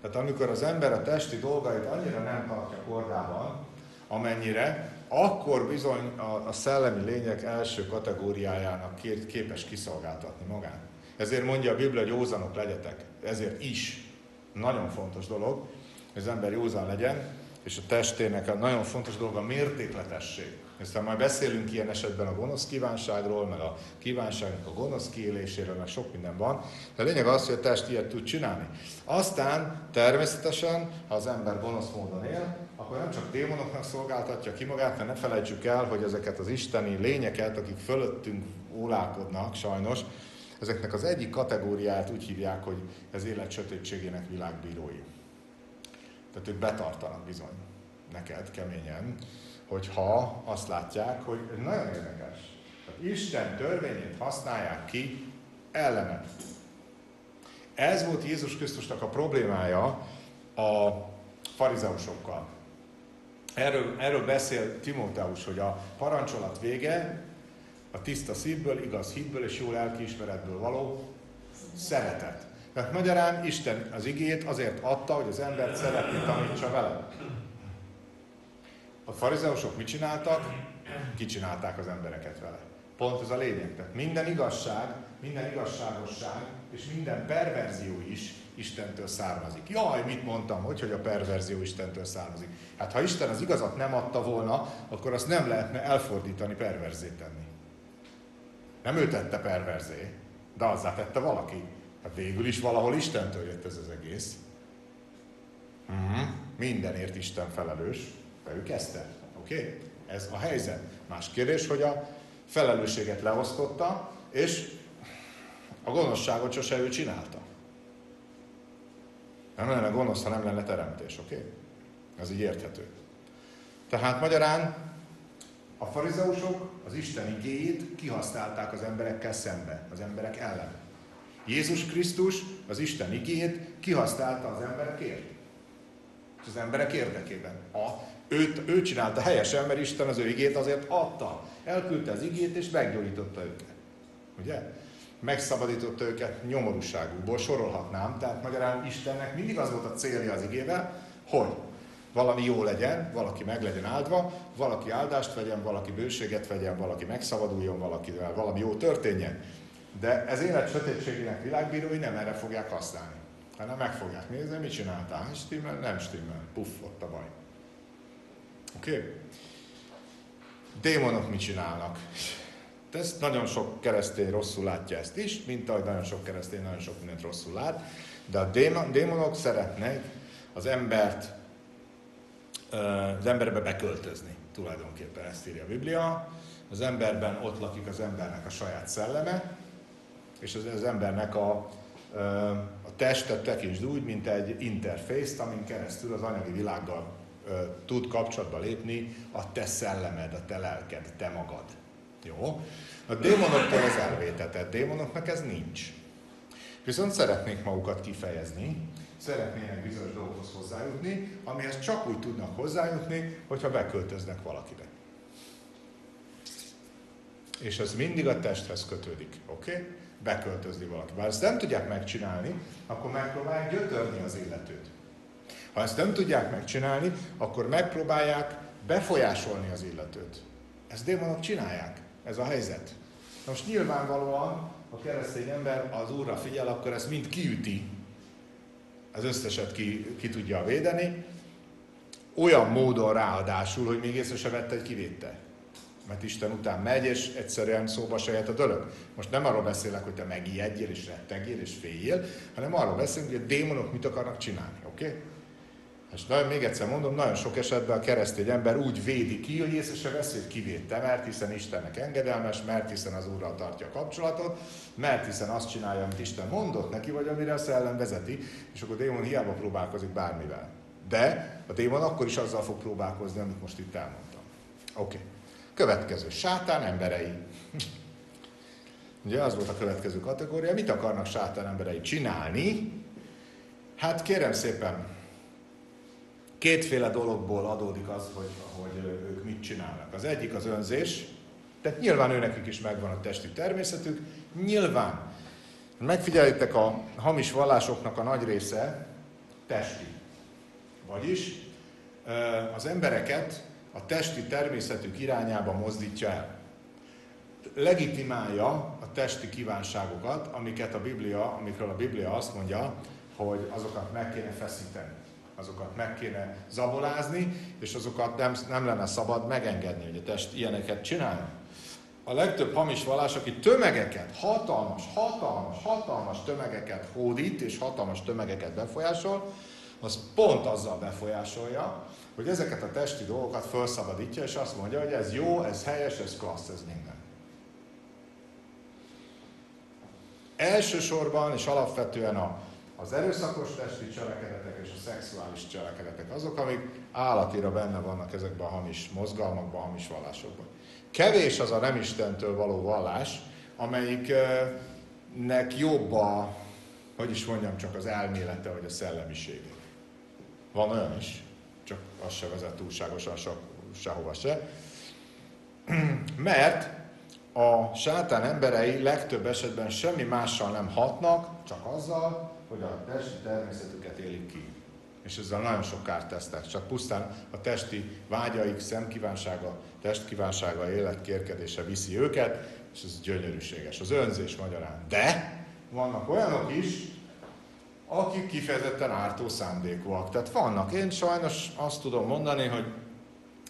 Tehát amikor az ember a testi dolgait annyira nem tartja kordában, amennyire, akkor bizony a, a szellemi lények első kategóriájának képes kiszolgáltatni magát. Ezért mondja a Biblia, hogy józanok legyetek. Ezért is nagyon fontos dolog, hogy az ember józan legyen, és a testének a nagyon fontos dolog a mértékletesség. Aztán majd beszélünk ilyen esetben a gonosz kívánságról, meg a kívánságnak a gonosz kiéléséről, meg sok minden van. De a lényeg az, hogy a test ilyet tud csinálni. Aztán természetesen, ha az ember gonosz módon él, akkor nem csak démonoknak szolgáltatja ki magát, mert ne felejtsük el, hogy ezeket az isteni lényeket, akik fölöttünk ólálkodnak sajnos, ezeknek az egyik kategóriát úgy hívják, hogy ez élet sötétségének világbírói. Tehát ők betartanak bizony neked keményen, hogyha azt látják, hogy ez nagyon érdekes. Isten törvényét használják ki ellened. Ez volt Jézus Krisztusnak a problémája a farizeusokkal. Erről, erről beszél Timóteus, hogy a parancsolat vége a tiszta szívből, igaz hitből és jó lelkiismeretből való szeretet. Tehát magyarán Isten az igét azért adta, hogy az embert szeretni tanítsa vele. A farizeusok mit csináltak? Kicsinálták az embereket vele. Pont ez a lényeg. Tehát minden igazság, minden igazságosság és minden perverzió is Istentől származik. Jaj, mit mondtam, hogy, hogy a perverzió Istentől származik. Hát ha Isten az igazat nem adta volna, akkor azt nem lehetne elfordítani, perverzé tenni. Nem ő tette perverzé, de azzá tette valaki. Hát végül is valahol Istentől jött ez az egész. Uh-huh. Mindenért Isten felelős, ő kezdte. Oké? Okay? Ez a helyzet. Más kérdés, hogy a felelősséget leosztotta, és a gonoszságot sose ő csinálta. Nem lenne gonosz, ha nem lenne teremtés, oké? Okay? Ez így érthető. Tehát magyarán a farizeusok az Isten igéjét kihasználták az emberekkel szembe, az emberek ellen. Jézus Krisztus az Isten igéjét kihasználta az emberekért. És az emberek érdekében. A, őt, ő csinálta helyesen, mert Isten az ő igét azért adta. Elküldte az igét, és meggyógyította őket. Ugye? Megszabadította őket nyomorúságukból, sorolhatnám. Tehát magyarán Istennek mindig az volt a célja az igével, hogy valami jó legyen, valaki meg legyen áldva, valaki áldást vegyen, valaki bőséget vegyen, valaki megszabaduljon valakivel, valami jó történjen. De ez élet sötétségének világbírói nem erre fogják használni, hanem meg fogják nézni, mit csináltál, stimmel, nem stimmel, puff, ott a baj. Oké? Okay? Démonok mit csinálnak? Ezt nagyon sok keresztény rosszul látja ezt is, mint ahogy nagyon sok keresztény nagyon sok mindent rosszul lát, de a démonok szeretnek az embert az emberbe beköltözni. Tulajdonképpen ezt írja a Biblia. Az emberben ott lakik az embernek a saját szelleme, és az, az embernek a a testet tekintsd úgy, mint egy interfészt, amin keresztül az anyagi világgal tud kapcsolatba lépni a te szellemed, a te lelked, te magad. Jó? A démonoktól ez elvétetett, démonoknak ez nincs. Viszont szeretnék magukat kifejezni, szeretnének bizonyos dolgokhoz hozzájutni, amihez csak úgy tudnak hozzájutni, hogyha beköltöznek valakibe. És ez mindig a testhez kötődik, oké? Okay? Beköltözni valaki. Bár ezt nem tudják megcsinálni, akkor megpróbálják gyötörni az illetőt. Ha ezt nem tudják megcsinálni, akkor megpróbálják befolyásolni az illetőt. Ezt démonok csinálják. Ez a helyzet. Most nyilvánvalóan, ha keresztény ember az Úrra figyel, akkor ezt mind kiüti. Az összeset ki, ki tudja védeni. Olyan módon ráadásul, hogy még észre se vette, hogy kivétte. Mert Isten után megy, és egyszerűen szóba se a dolog. Most nem arról beszélek, hogy te megijedjél, és rettegél, és féljél, hanem arról beszélünk, hogy a démonok mit akarnak csinálni. Oké? Okay? És nagyon, még egyszer mondom, nagyon sok esetben a keresztény ember úgy védi ki, hogy észre se veszi, hogy kivédte, mert hiszen Istennek engedelmes, mert hiszen az Úrral tartja a kapcsolatot, mert hiszen azt csinálja, amit Isten mondott neki, vagy amire a szellem vezeti, és akkor a démon hiába próbálkozik bármivel. De a démon akkor is azzal fog próbálkozni, amit most itt elmondtam. Oké. Okay. Következő. Sátán emberei. [LAUGHS] Ugye az volt a következő kategória. Mit akarnak sátán emberei csinálni? Hát kérem szépen, kétféle dologból adódik az, hogy, hogy ők mit csinálnak. Az egyik az önzés, tehát nyilván őnekik is megvan a testi természetük, nyilván megfigyelitek a hamis vallásoknak a nagy része testi. Vagyis az embereket a testi természetük irányába mozdítja el. Legitimálja a testi kívánságokat, amiket a Biblia, amikről a Biblia azt mondja, hogy azokat meg kéne feszíteni azokat meg kéne zabolázni, és azokat nem, nem lenne szabad megengedni, hogy a test ilyeneket csinálja. A legtöbb hamis vallás, aki tömegeket, hatalmas, hatalmas, hatalmas tömegeket hódít, és hatalmas tömegeket befolyásol, az pont azzal befolyásolja, hogy ezeket a testi dolgokat felszabadítja, és azt mondja, hogy ez jó, ez helyes, ez klassz, ez minden. Elsősorban és alapvetően a az erőszakos testi cselekedetek és a szexuális cselekedetek azok, amik állatira benne vannak ezekben a hamis mozgalmakban, a hamis vallásokban. Kevés az a nem Istentől való vallás, amelyiknek jobb a, hogy is mondjam, csak az elmélete vagy a szellemisége. Van olyan is, csak az se vezet túlságosan se, sehova se. Mert a sátán emberei legtöbb esetben semmi mással nem hatnak, csak azzal, hogy a testi természetüket élik ki. És ezzel nagyon sok kárt tesznek. Csak pusztán a testi vágyaik, szemkívánsága, testkívánsága, életkérkedése viszi őket, és ez gyönyörűséges. Az önzés magyarán. De vannak olyanok is, akik kifejezetten ártó szándékúak. Tehát vannak. Én sajnos azt tudom mondani, hogy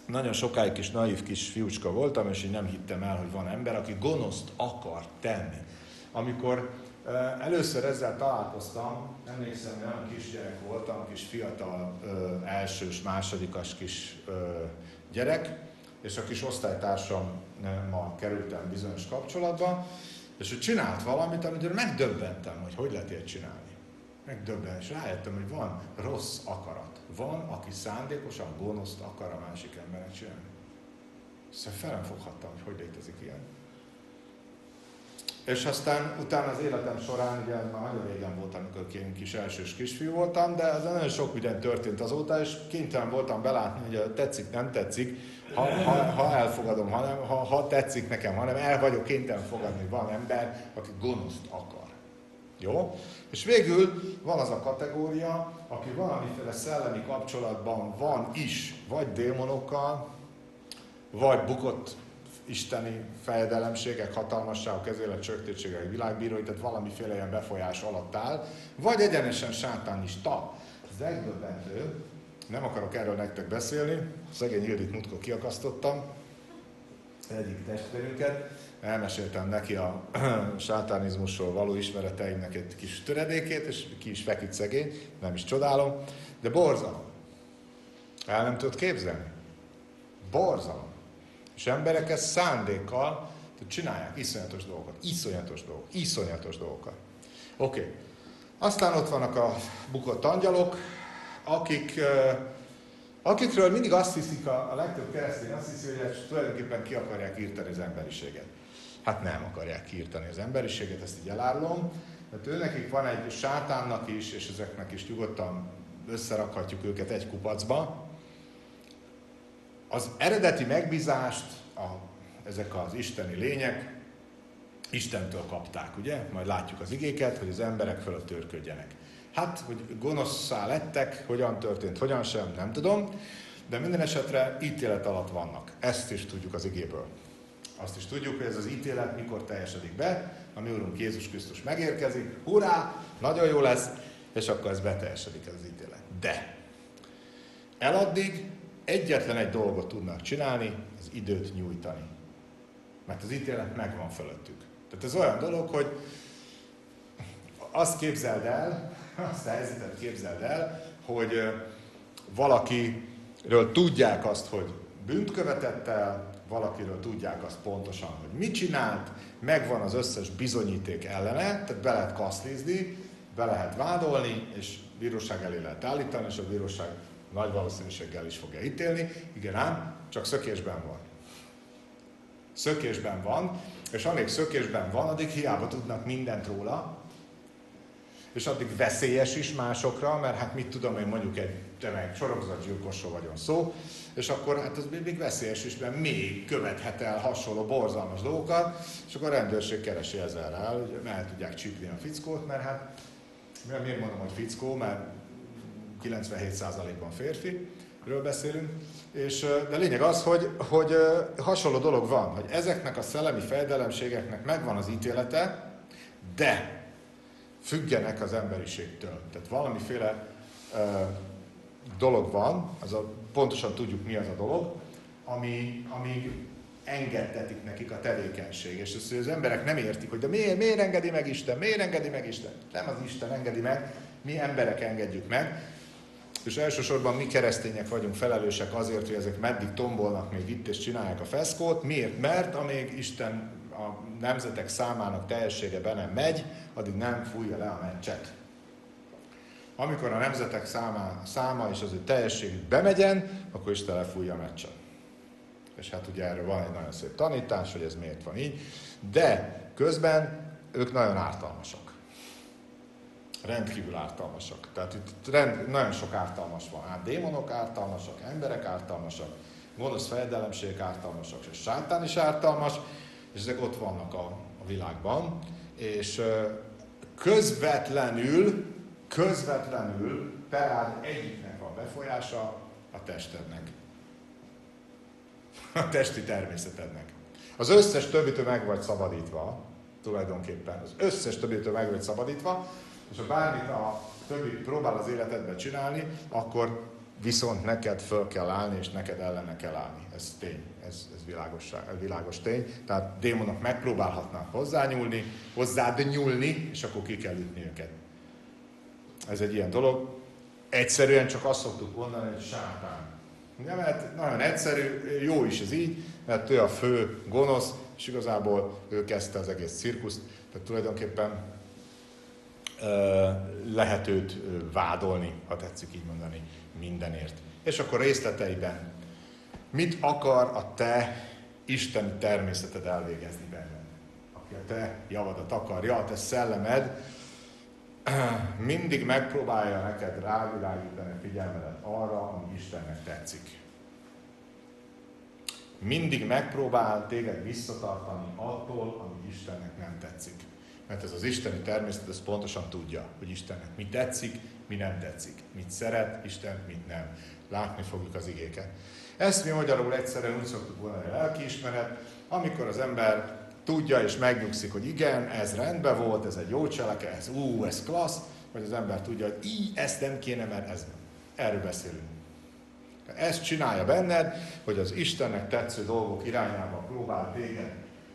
nagyon sokáig kis naív kis fiúcska voltam, és így nem hittem el, hogy van ember, aki gonoszt akar tenni. Amikor Először ezzel találkoztam, emlékszem, hogy olyan kisgyerek voltam, kis fiatal, elsős, másodikas kis gyerek, és a kis osztálytársammal kerültem bizonyos kapcsolatba, és ő csinált valamit, amit megdöbbentem, hogy hogy lehet ilyet csinálni. Megdöbbentem, és rájöttem, hogy van rossz akarat. Van, aki szándékosan gonoszt akar a másik embernek csinálni. Szóval fel nem foghattam, hogy hogy létezik ilyen. És aztán utána az életem során, ugye már nagyon régen voltam, amikor én kis elsős kisfiú voltam, de ez nagyon sok minden történt azóta, és kénytelen voltam belátni, hogy tetszik, nem tetszik, ha, ha, ha elfogadom, hanem, ha, ha tetszik nekem, hanem el vagyok kénytelen fogadni, van ember, aki gonoszt akar. Jó? És végül van az a kategória, aki valamiféle szellemi kapcsolatban van is, vagy démonokkal, vagy bukott isteni fejedelemségek, hatalmasságok, ezért csöktétségek, világbírói, tehát valamiféle ilyen befolyás alatt áll, vagy egyenesen sátánista. Ez megdöbbentő, nem akarok erről nektek beszélni, szegény Ildit mutkó kiakasztottam, egyik testvérünket, elmeséltem neki a [CLEARS THROAT] sátánizmusról való ismereteimnek egy kis töredékét, és ki is feküdt szegény, nem is csodálom, de borzalom. El nem tudod képzelni? Borzalom. És emberek ezt szándékkal csinálják iszonyatos dolgokat, iszonyatos dolgokat, iszonyatos dolgokat. Oké. Okay. Aztán ott vannak a bukott angyalok, akik, akikről mindig azt hiszik, a, a legtöbb keresztény azt hiszi, hogy tulajdonképpen ki akarják írtani az emberiséget. Hát nem akarják kiírtani az emberiséget, ezt így elárulom. Tehát őnekik van egy sátánnak is, és ezeknek is nyugodtan összerakhatjuk őket egy kupacba. Az eredeti megbízást a, ezek az isteni lények Istentől kapták, ugye? Majd látjuk az igéket, hogy az emberek fölött törködjenek. Hát, hogy gonoszszá lettek, hogyan történt, hogyan sem, nem tudom, de minden esetre ítélet alatt vannak. Ezt is tudjuk az igéből. Azt is tudjuk, hogy ez az ítélet mikor teljesedik be, a mi Úrunk Jézus Krisztus megérkezik, hurrá, nagyon jó lesz, és akkor ez beteljesedik ez az ítélet. De eladdig egyetlen egy dolgot tudnak csinálni, az időt nyújtani. Mert az ítélet megvan fölöttük. Tehát ez olyan dolog, hogy azt képzeld el, [LAUGHS] azt a helyzetet képzeld el, hogy valakiről tudják azt, hogy bűnt követett el, valakiről tudják azt pontosan, hogy mit csinált, megvan az összes bizonyíték ellene, tehát be lehet kaszlizni, be lehet vádolni, és bíróság elé lehet állítani, és a bíróság nagy valószínűséggel is fogja ítélni. Igen ám, csak szökésben van. Szökésben van, és amíg szökésben van, addig hiába tudnak mindent róla, és addig veszélyes is másokra, mert hát mit tudom én mondjuk egy tömeg sorozatgyilkosról vagyon szó, és akkor hát az még veszélyes is, mert még követhet el hasonló borzalmas dolgokat, és akkor a rendőrség keresi ezzel rá, hogy el tudják csípni a fickót, mert hát miért mondom, hogy fickó, mert 97%-ban férfiről beszélünk, és, de lényeg az, hogy, hogy hasonló dolog van, hogy ezeknek a szellemi fejdelemségeknek megvan az ítélete, de függenek az emberiségtől. Tehát valamiféle uh, dolog van, az a, pontosan tudjuk mi az a dolog, ami, ami engedtetik nekik a tevékenység. És ezt az emberek nem értik, hogy de miért, miért engedi meg Isten, miért engedi meg Isten. Nem az Isten engedi meg, mi emberek engedjük meg. És elsősorban mi keresztények vagyunk felelősek azért, hogy ezek meddig tombolnak még itt és csinálják a feszkót. Miért? Mert amíg Isten a nemzetek számának teljessége be nem megy, addig nem fújja le a meccset. Amikor a nemzetek száma, száma és az ő teljességük bemegyen, akkor Isten lefújja a meccset. És hát ugye erről van egy nagyon szép tanítás, hogy ez miért van így, de közben ők nagyon ártalmasak. Rendkívül ártalmasak. Tehát itt rend, nagyon sok ártalmas van. Hát démonok ártalmasak, emberek ártalmasak, gonosz fejedelemségek ártalmasak, és sátán is ártalmas, és ezek ott vannak a, a világban, és közvetlenül, közvetlenül beáll egyiknek a befolyása a testednek. A testi természetednek. Az összes többitől meg vagy szabadítva, tulajdonképpen. Az összes többitől meg vagy szabadítva, és ha bármit a többi próbál az életedbe csinálni, akkor viszont neked föl kell állni, és neked ellene kell állni. Ez tény, ez, ez világos, világos tény. Tehát démonok megpróbálhatnak hozzányúlni, hozzád nyúlni, és akkor ki kell ütni őket. Ez egy ilyen dolog. Egyszerűen csak azt szoktuk mondani, hogy sátán. Ja, mert nagyon egyszerű, jó is ez így, mert ő a fő gonosz, és igazából ő kezdte az egész cirkuszt, tehát tulajdonképpen lehet őt vádolni, ha tetszik így mondani mindenért. És akkor részleteiben, mit akar a te isteni természeted elvégezni benned? Aki a te javadat akarja, a te szellemed [CLEARS THROAT] mindig megpróbálja neked rávilágítani a figyelmedet arra, ami Istennek tetszik. Mindig megpróbál téged visszatartani attól, ami Istennek nem tetszik. Mert ez az isteni természet, ez pontosan tudja, hogy Istennek mi tetszik, mi nem tetszik. Mit szeret Isten, mit nem. Látni fogjuk az igéket. Ezt mi magyarul egyszerűen úgy szoktuk volna, a lelkiismeret, amikor az ember tudja és megnyugszik, hogy igen, ez rendben volt, ez egy jó cseleke, ez ú, ez klassz, vagy az ember tudja, hogy így, ezt nem kéne, mert ez nem. Erről beszélünk. Ezt csinálja benned, hogy az Istennek tetsző dolgok irányába próbál téged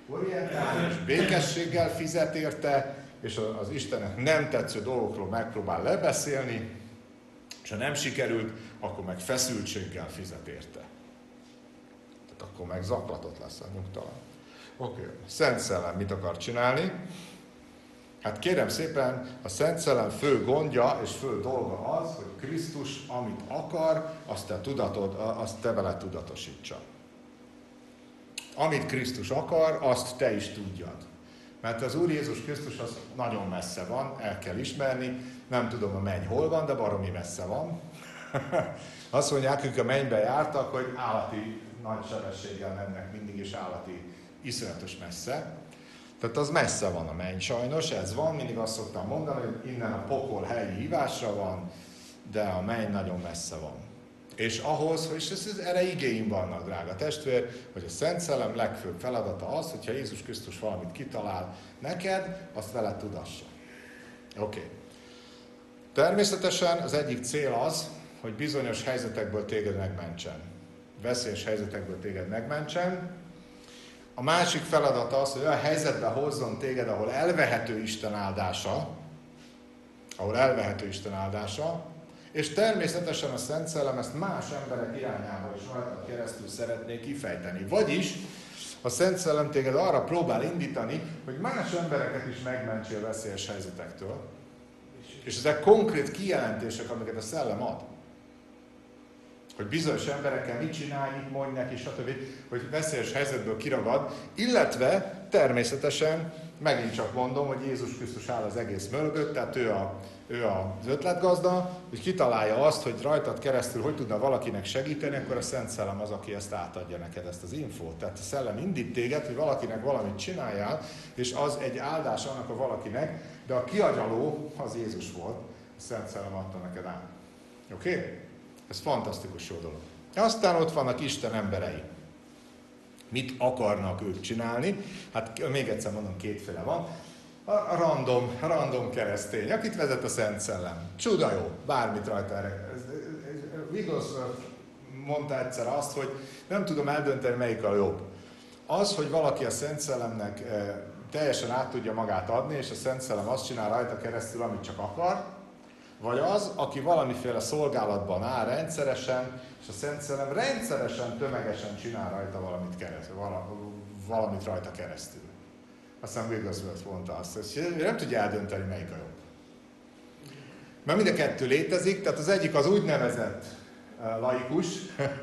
orientálni, és békességgel fizet érte, és az Istennek nem tetsző dolgokról megpróbál lebeszélni, és ha nem sikerült, akkor meg feszültséggel fizet érte. Tehát akkor meg zaklatott lesz a nyugtalan. Oké, okay. Szent Szellem mit akar csinálni? Hát kérem szépen, a Szent Szellem fő gondja és fő dolga az, hogy Krisztus, amit akar, azt te, tudatod, azt te vele tudatosítsa. Amit Krisztus akar, azt te is tudjad. Mert az Úr Jézus Krisztus az nagyon messze van, el kell ismerni, nem tudom a menny hol van, de baromi messze van. [LAUGHS] Azt mondják, akik a mennybe jártak, hogy állati nagy sebességgel mennek mindig, és állati iszonyatos messze. Tehát az messze van a menny sajnos, ez van, mindig azt szoktam mondani, hogy innen a pokol helyi hívásra van, de a menny nagyon messze van. És ahhoz, és ez, erre igéim vannak, drága testvér, hogy a Szent Szellem legfőbb feladata az, hogyha Jézus Krisztus valamit kitalál neked, azt veled tudassa. Oké. Okay. Természetesen az egyik cél az, hogy bizonyos helyzetekből téged megmentsen. Veszélyes helyzetekből téged megmentsen, a másik feladata az, hogy olyan helyzetbe hozzon téged, ahol elvehető Isten áldása, ahol elvehető Isten áldása, és természetesen a Szent Szellem ezt más emberek irányába is rajta keresztül szeretné kifejteni. Vagyis a Szent Szellem téged arra próbál indítani, hogy más embereket is megmentsél veszélyes helyzetektől. És ezek konkrét kijelentések, amiket a Szellem ad hogy bizonyos emberekkel mit csinálj, mit mondj neki, stb., hogy veszélyes helyzetből kiragad, illetve természetesen megint csak mondom, hogy Jézus Krisztus áll az egész mögött, tehát ő, a, ő az ötletgazda, hogy kitalálja azt, hogy rajtad keresztül hogy tudna valakinek segíteni, akkor a Szent Szellem az, aki ezt átadja neked, ezt az infót. Tehát a Szellem indít téged, hogy valakinek valamit csináljál, és az egy áldás annak a valakinek, de a kiagyaló az Jézus volt, a Szent Szellem adta neked át. Oké? Okay? Ez fantasztikus jó dolog. Aztán ott vannak Isten emberei. Mit akarnak ők csinálni? Hát még egyszer mondom, kétféle van. A random, random keresztény, akit vezet a Szent Szellem. Csuda jó, bármit rajta erre. Wigglesworth mondta egyszer azt, hogy nem tudom eldönteni, melyik a jobb. Az, hogy valaki a Szent Szellemnek eh, teljesen át tudja magát adni, és a Szent Szellem azt csinál rajta keresztül, amit csak akar, vagy az, aki valamiféle szolgálatban áll rendszeresen, és a Szent Szellem rendszeresen, tömegesen csinál rajta valamit, keresztül, valamit rajta keresztül. Aztán Wigglesworth mondta azt, hogy nem tudja eldönteni, melyik a jobb. Mert mind a kettő létezik, tehát az egyik az úgynevezett eh, laikus,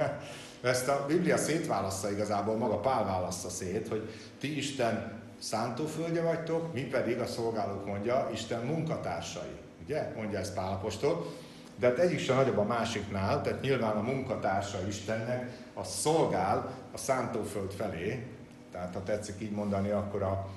[LAUGHS] ezt a Biblia szétválassza igazából, maga Pál válassza szét, hogy ti Isten szántóföldje vagytok, mi pedig a szolgálók mondja, Isten munkatársai. Ugye? Mondja ezt Pálapostól. De hát egyik sem nagyobb a másiknál, tehát nyilván a munkatársa Istennek, a szolgál a szántóföld felé, tehát ha tetszik így mondani, akkor a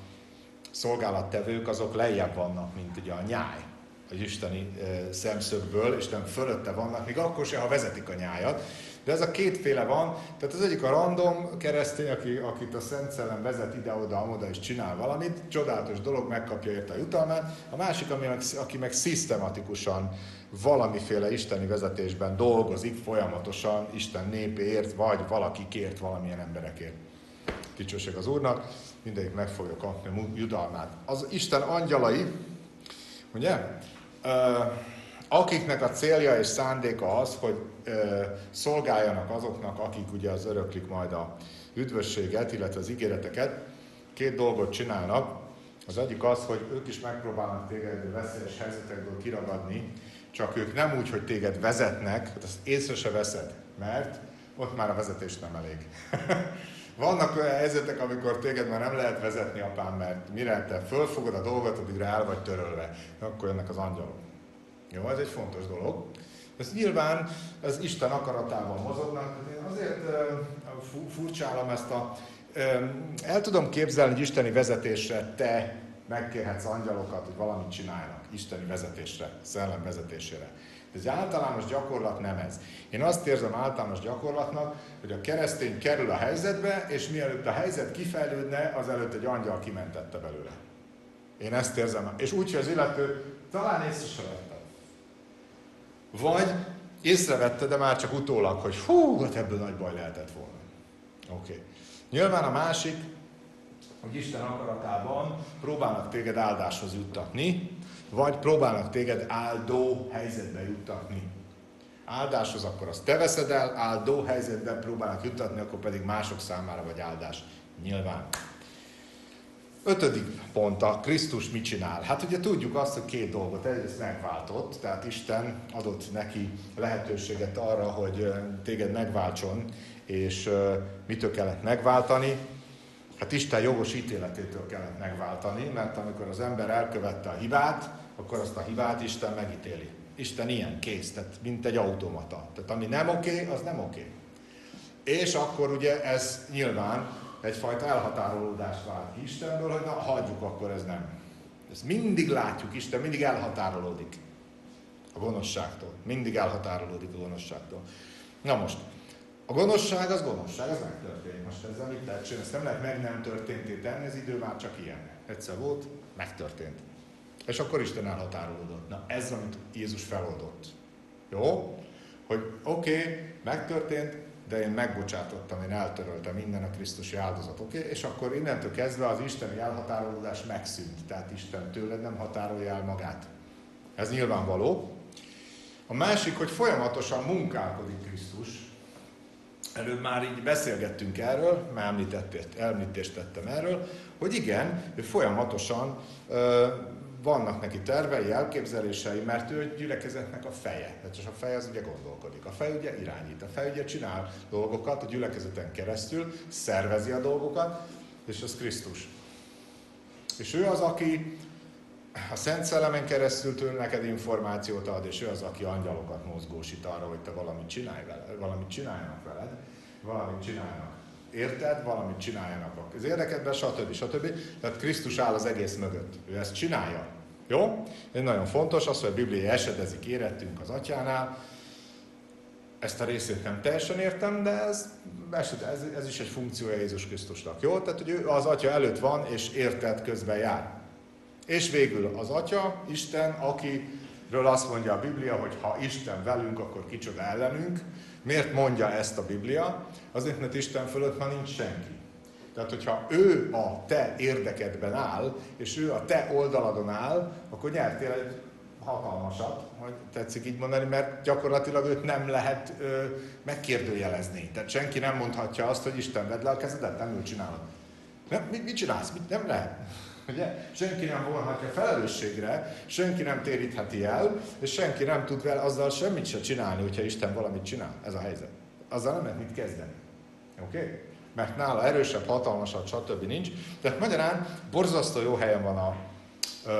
szolgálattevők azok lejjebb vannak, mint ugye a nyáj az isteni szemszögből, Isten fölötte vannak, még akkor sem, ha vezetik a nyájat. De ez a kétféle van, tehát az egyik a random keresztény, aki, akit a Szent Szellem vezet ide-oda, oda és csinál valamit, csodálatos dolog, megkapja érte a jutalmát. A másik, ami aki meg szisztematikusan valamiféle isteni vezetésben dolgozik folyamatosan Isten népéért, vagy valaki kért valamilyen emberekért. Dicsőség az Úrnak, mindegyik meg fogja kapni a jutalmát. Az Isten angyalai, ugye, akiknek a célja és szándéka az, hogy szolgáljanak azoknak, akik ugye az öröklik majd a üdvösséget, illetve az ígéreteket, két dolgot csinálnak. Az egyik az, hogy ők is megpróbálnak téged veszélyes helyzetekből kiragadni, csak ők nem úgy, hogy téged vezetnek, hát azt észre se veszed, mert ott már a vezetés nem elég. [LAUGHS] Vannak olyan helyzetek, amikor téged már nem lehet vezetni, apám, mert mire te fölfogod a dolgot, addigra el vagy törölve. Akkor jönnek az angyalok. Jó, ez egy fontos dolog. Ez nyilván az Isten akaratában mozognak. Én azért furcsálom ezt a... El tudom képzelni, hogy isteni vezetésre te megkérhetsz angyalokat, hogy valamit csinálnak. Isteni vezetésre, szellem vezetésére. De egy általános gyakorlat nem ez. Én azt érzem általános gyakorlatnak, hogy a keresztény kerül a helyzetbe, és mielőtt a helyzet kifejlődne, az előtt egy angyal kimentette belőle. Én ezt érzem. És úgy, hogy az illető talán észre se vette. Vagy észrevette, de már csak utólag, hogy hú, hát ebből nagy baj lehetett volna. Oké. Okay. Nyilván a másik, hogy Isten akaratában próbálnak téged áldáshoz juttatni, vagy próbálnak téged áldó helyzetbe juttatni. Áldáshoz akkor azt te veszed el, áldó helyzetben próbálnak juttatni, akkor pedig mások számára vagy áldás. Nyilván. Ötödik pont a Krisztus mit csinál? Hát ugye tudjuk azt, hogy két dolgot. Egyrészt megváltott, tehát Isten adott neki lehetőséget arra, hogy téged megváltson, és mitől kellett megváltani? Hát Isten jogos ítéletétől kellett megváltani, mert amikor az ember elkövette a hibát, akkor azt a hibát Isten megítéli. Isten ilyen, kész, tehát mint egy automata. Tehát ami nem oké, az nem oké. És akkor ugye ez nyilván egyfajta elhatárolódást vált ki Istenből, hogy na, hagyjuk, akkor ez nem. Ezt mindig látjuk, Isten mindig elhatárolódik a gonoszságtól. Mindig elhatárolódik a gonoszságtól. Na most, a gonoszság az gonoszság, az megtörténik. Most ezzel mit lehet csinálni? Ezt nem lehet meg nem történté tenni, ez idő már csak ilyen. Egyszer volt, megtörtént. És akkor Isten elhatárolódott. Na ez, amit Jézus feloldott. Jó? Hogy oké, okay, megtörtént, de én megbocsátottam, én eltöröltem minden a Krisztusi áldozat, oké? Okay? És akkor innentől kezdve az isteni elhatárolódás megszűnt. Tehát Isten tőled nem határolja el magát. Ez nyilvánvaló. A másik, hogy folyamatosan munkálkodik Krisztus. Előbb már így beszélgettünk erről, már említést tettem erről, hogy igen, ő folyamatosan vannak neki tervei, elképzelései, mert ő egy gyülekezetnek a feje. Tehát a fej az ugye gondolkodik. A fej ugye irányít, a fej ugye csinál dolgokat a gyülekezeten keresztül, szervezi a dolgokat, és az Krisztus. És ő az, aki a Szent Szellemen keresztül tőle neked információt ad, és ő az, aki angyalokat mozgósít arra, hogy te valamit csinálj vele, valamit csináljanak veled, valamit csináljanak. Érted? Valamit csináljanak az érdekedben, stb. stb. Tehát Krisztus áll az egész mögött. Ő ezt csinálja. Jó? Ez nagyon fontos, az, hogy a Biblia esedezik érettünk az atyánál. Ezt a részét nem teljesen értem, de ez, ez, ez is egy funkciója Jézus Krisztusnak. Jó? Tehát, hogy ő az atya előtt van, és érted közben jár. És végül az atya, Isten, akiről azt mondja a Biblia, hogy ha Isten velünk, akkor kicsoda ellenünk. Miért mondja ezt a Biblia? Azért, mert Isten fölött már nincs senki. Tehát, hogyha ő a te érdekedben áll, és ő a te oldaladon áll, akkor nyertél egy hatalmasat, hogy tetszik így mondani, mert gyakorlatilag őt nem lehet ö, megkérdőjelezni. Tehát senki nem mondhatja azt, hogy Isten vedd le a kezedet, nem ő csinálod. Nem, mit, mit csinálsz? Mit, nem lehet. Ugye? Senki nem vonhatja felelősségre, senki nem térítheti el, és senki nem tud vele azzal semmit se csinálni, hogyha Isten valamit csinál. Ez a helyzet. Azzal nem lehet mit kezdeni. Oké? Okay? Mert nála erősebb, hatalmasabb, stb. nincs. Tehát magyarán borzasztó jó helyen van a, ö,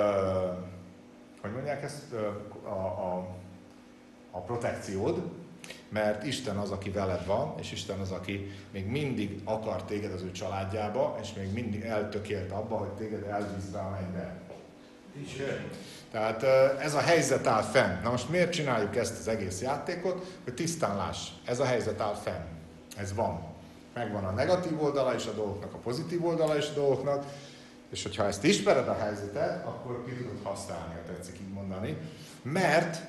hogy mondják ezt, a, a, a protekciód, mert Isten az, aki veled van, és Isten az, aki még mindig akar téged az ő családjába, és még mindig eltökélt abba, hogy téged elvízbe a mennybe. Tehát ez a helyzet áll fenn. Na most miért csináljuk ezt az egész játékot? Hogy tisztán láss, ez a helyzet áll fenn. Ez van. Megvan a negatív oldala is a dolgoknak, a pozitív oldala is a dolgoknak, és hogyha ezt ismered a helyzetet, akkor ki tudod használni, ha tetszik így mondani. Mert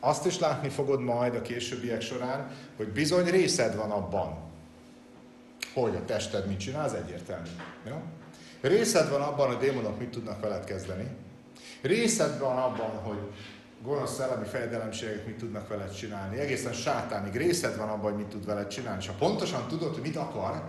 azt is látni fogod majd a későbbiek során, hogy bizony részed van abban, hogy a tested mit csinál, az egyértelmű. Jó? Részed van abban, hogy démonok mit tudnak veled kezdeni. Részed van abban, hogy gonosz szellemi fejedelemségek mit tudnak veled csinálni. Egészen sátánig részed van abban, hogy mit tud veled csinálni. És ha pontosan tudod, hogy mit akar,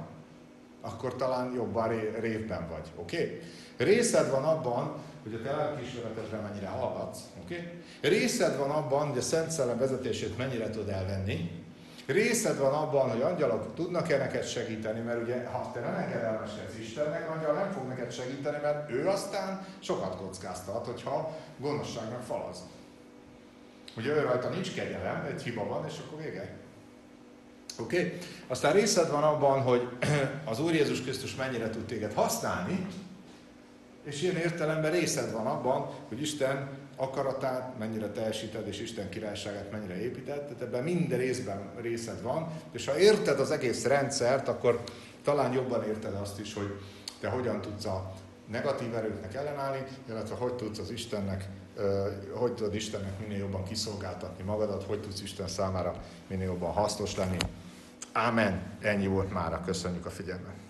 akkor talán jobban révben vagy. Oké? Okay? Részed van abban, hogy a te lelkiismeretedre mennyire hallgatsz. Okay? Részed van abban, hogy a Szent Szellem vezetését mennyire tud elvenni. Részed van abban, hogy angyalok tudnak-e neked segíteni, mert ugye, ha te nem engedelmeskedsz Istennek, angyal nem fog neked segíteni, mert ő aztán sokat kockáztat, hogyha gonoszságnak falaz. Ugye ő rajta nincs kegyelem, egy hiba van, és akkor vége. Oké? Okay? Aztán részed van abban, hogy [CLEARS THROAT] az Úr Jézus Krisztus mennyire tud téged használni, és ilyen értelemben részed van abban, hogy Isten akaratát mennyire teljesíted, és Isten királyságát mennyire építed, tehát ebben minden részben részed van, és ha érted az egész rendszert, akkor talán jobban érted azt is, hogy te hogyan tudsz a negatív erőknek ellenállni, illetve hogy tudsz az Istennek, hogy tudod Istennek minél jobban kiszolgáltatni magadat, hogy tudsz Isten számára minél jobban hasznos lenni. Ámen. Ennyi volt mára. Köszönjük a figyelmet.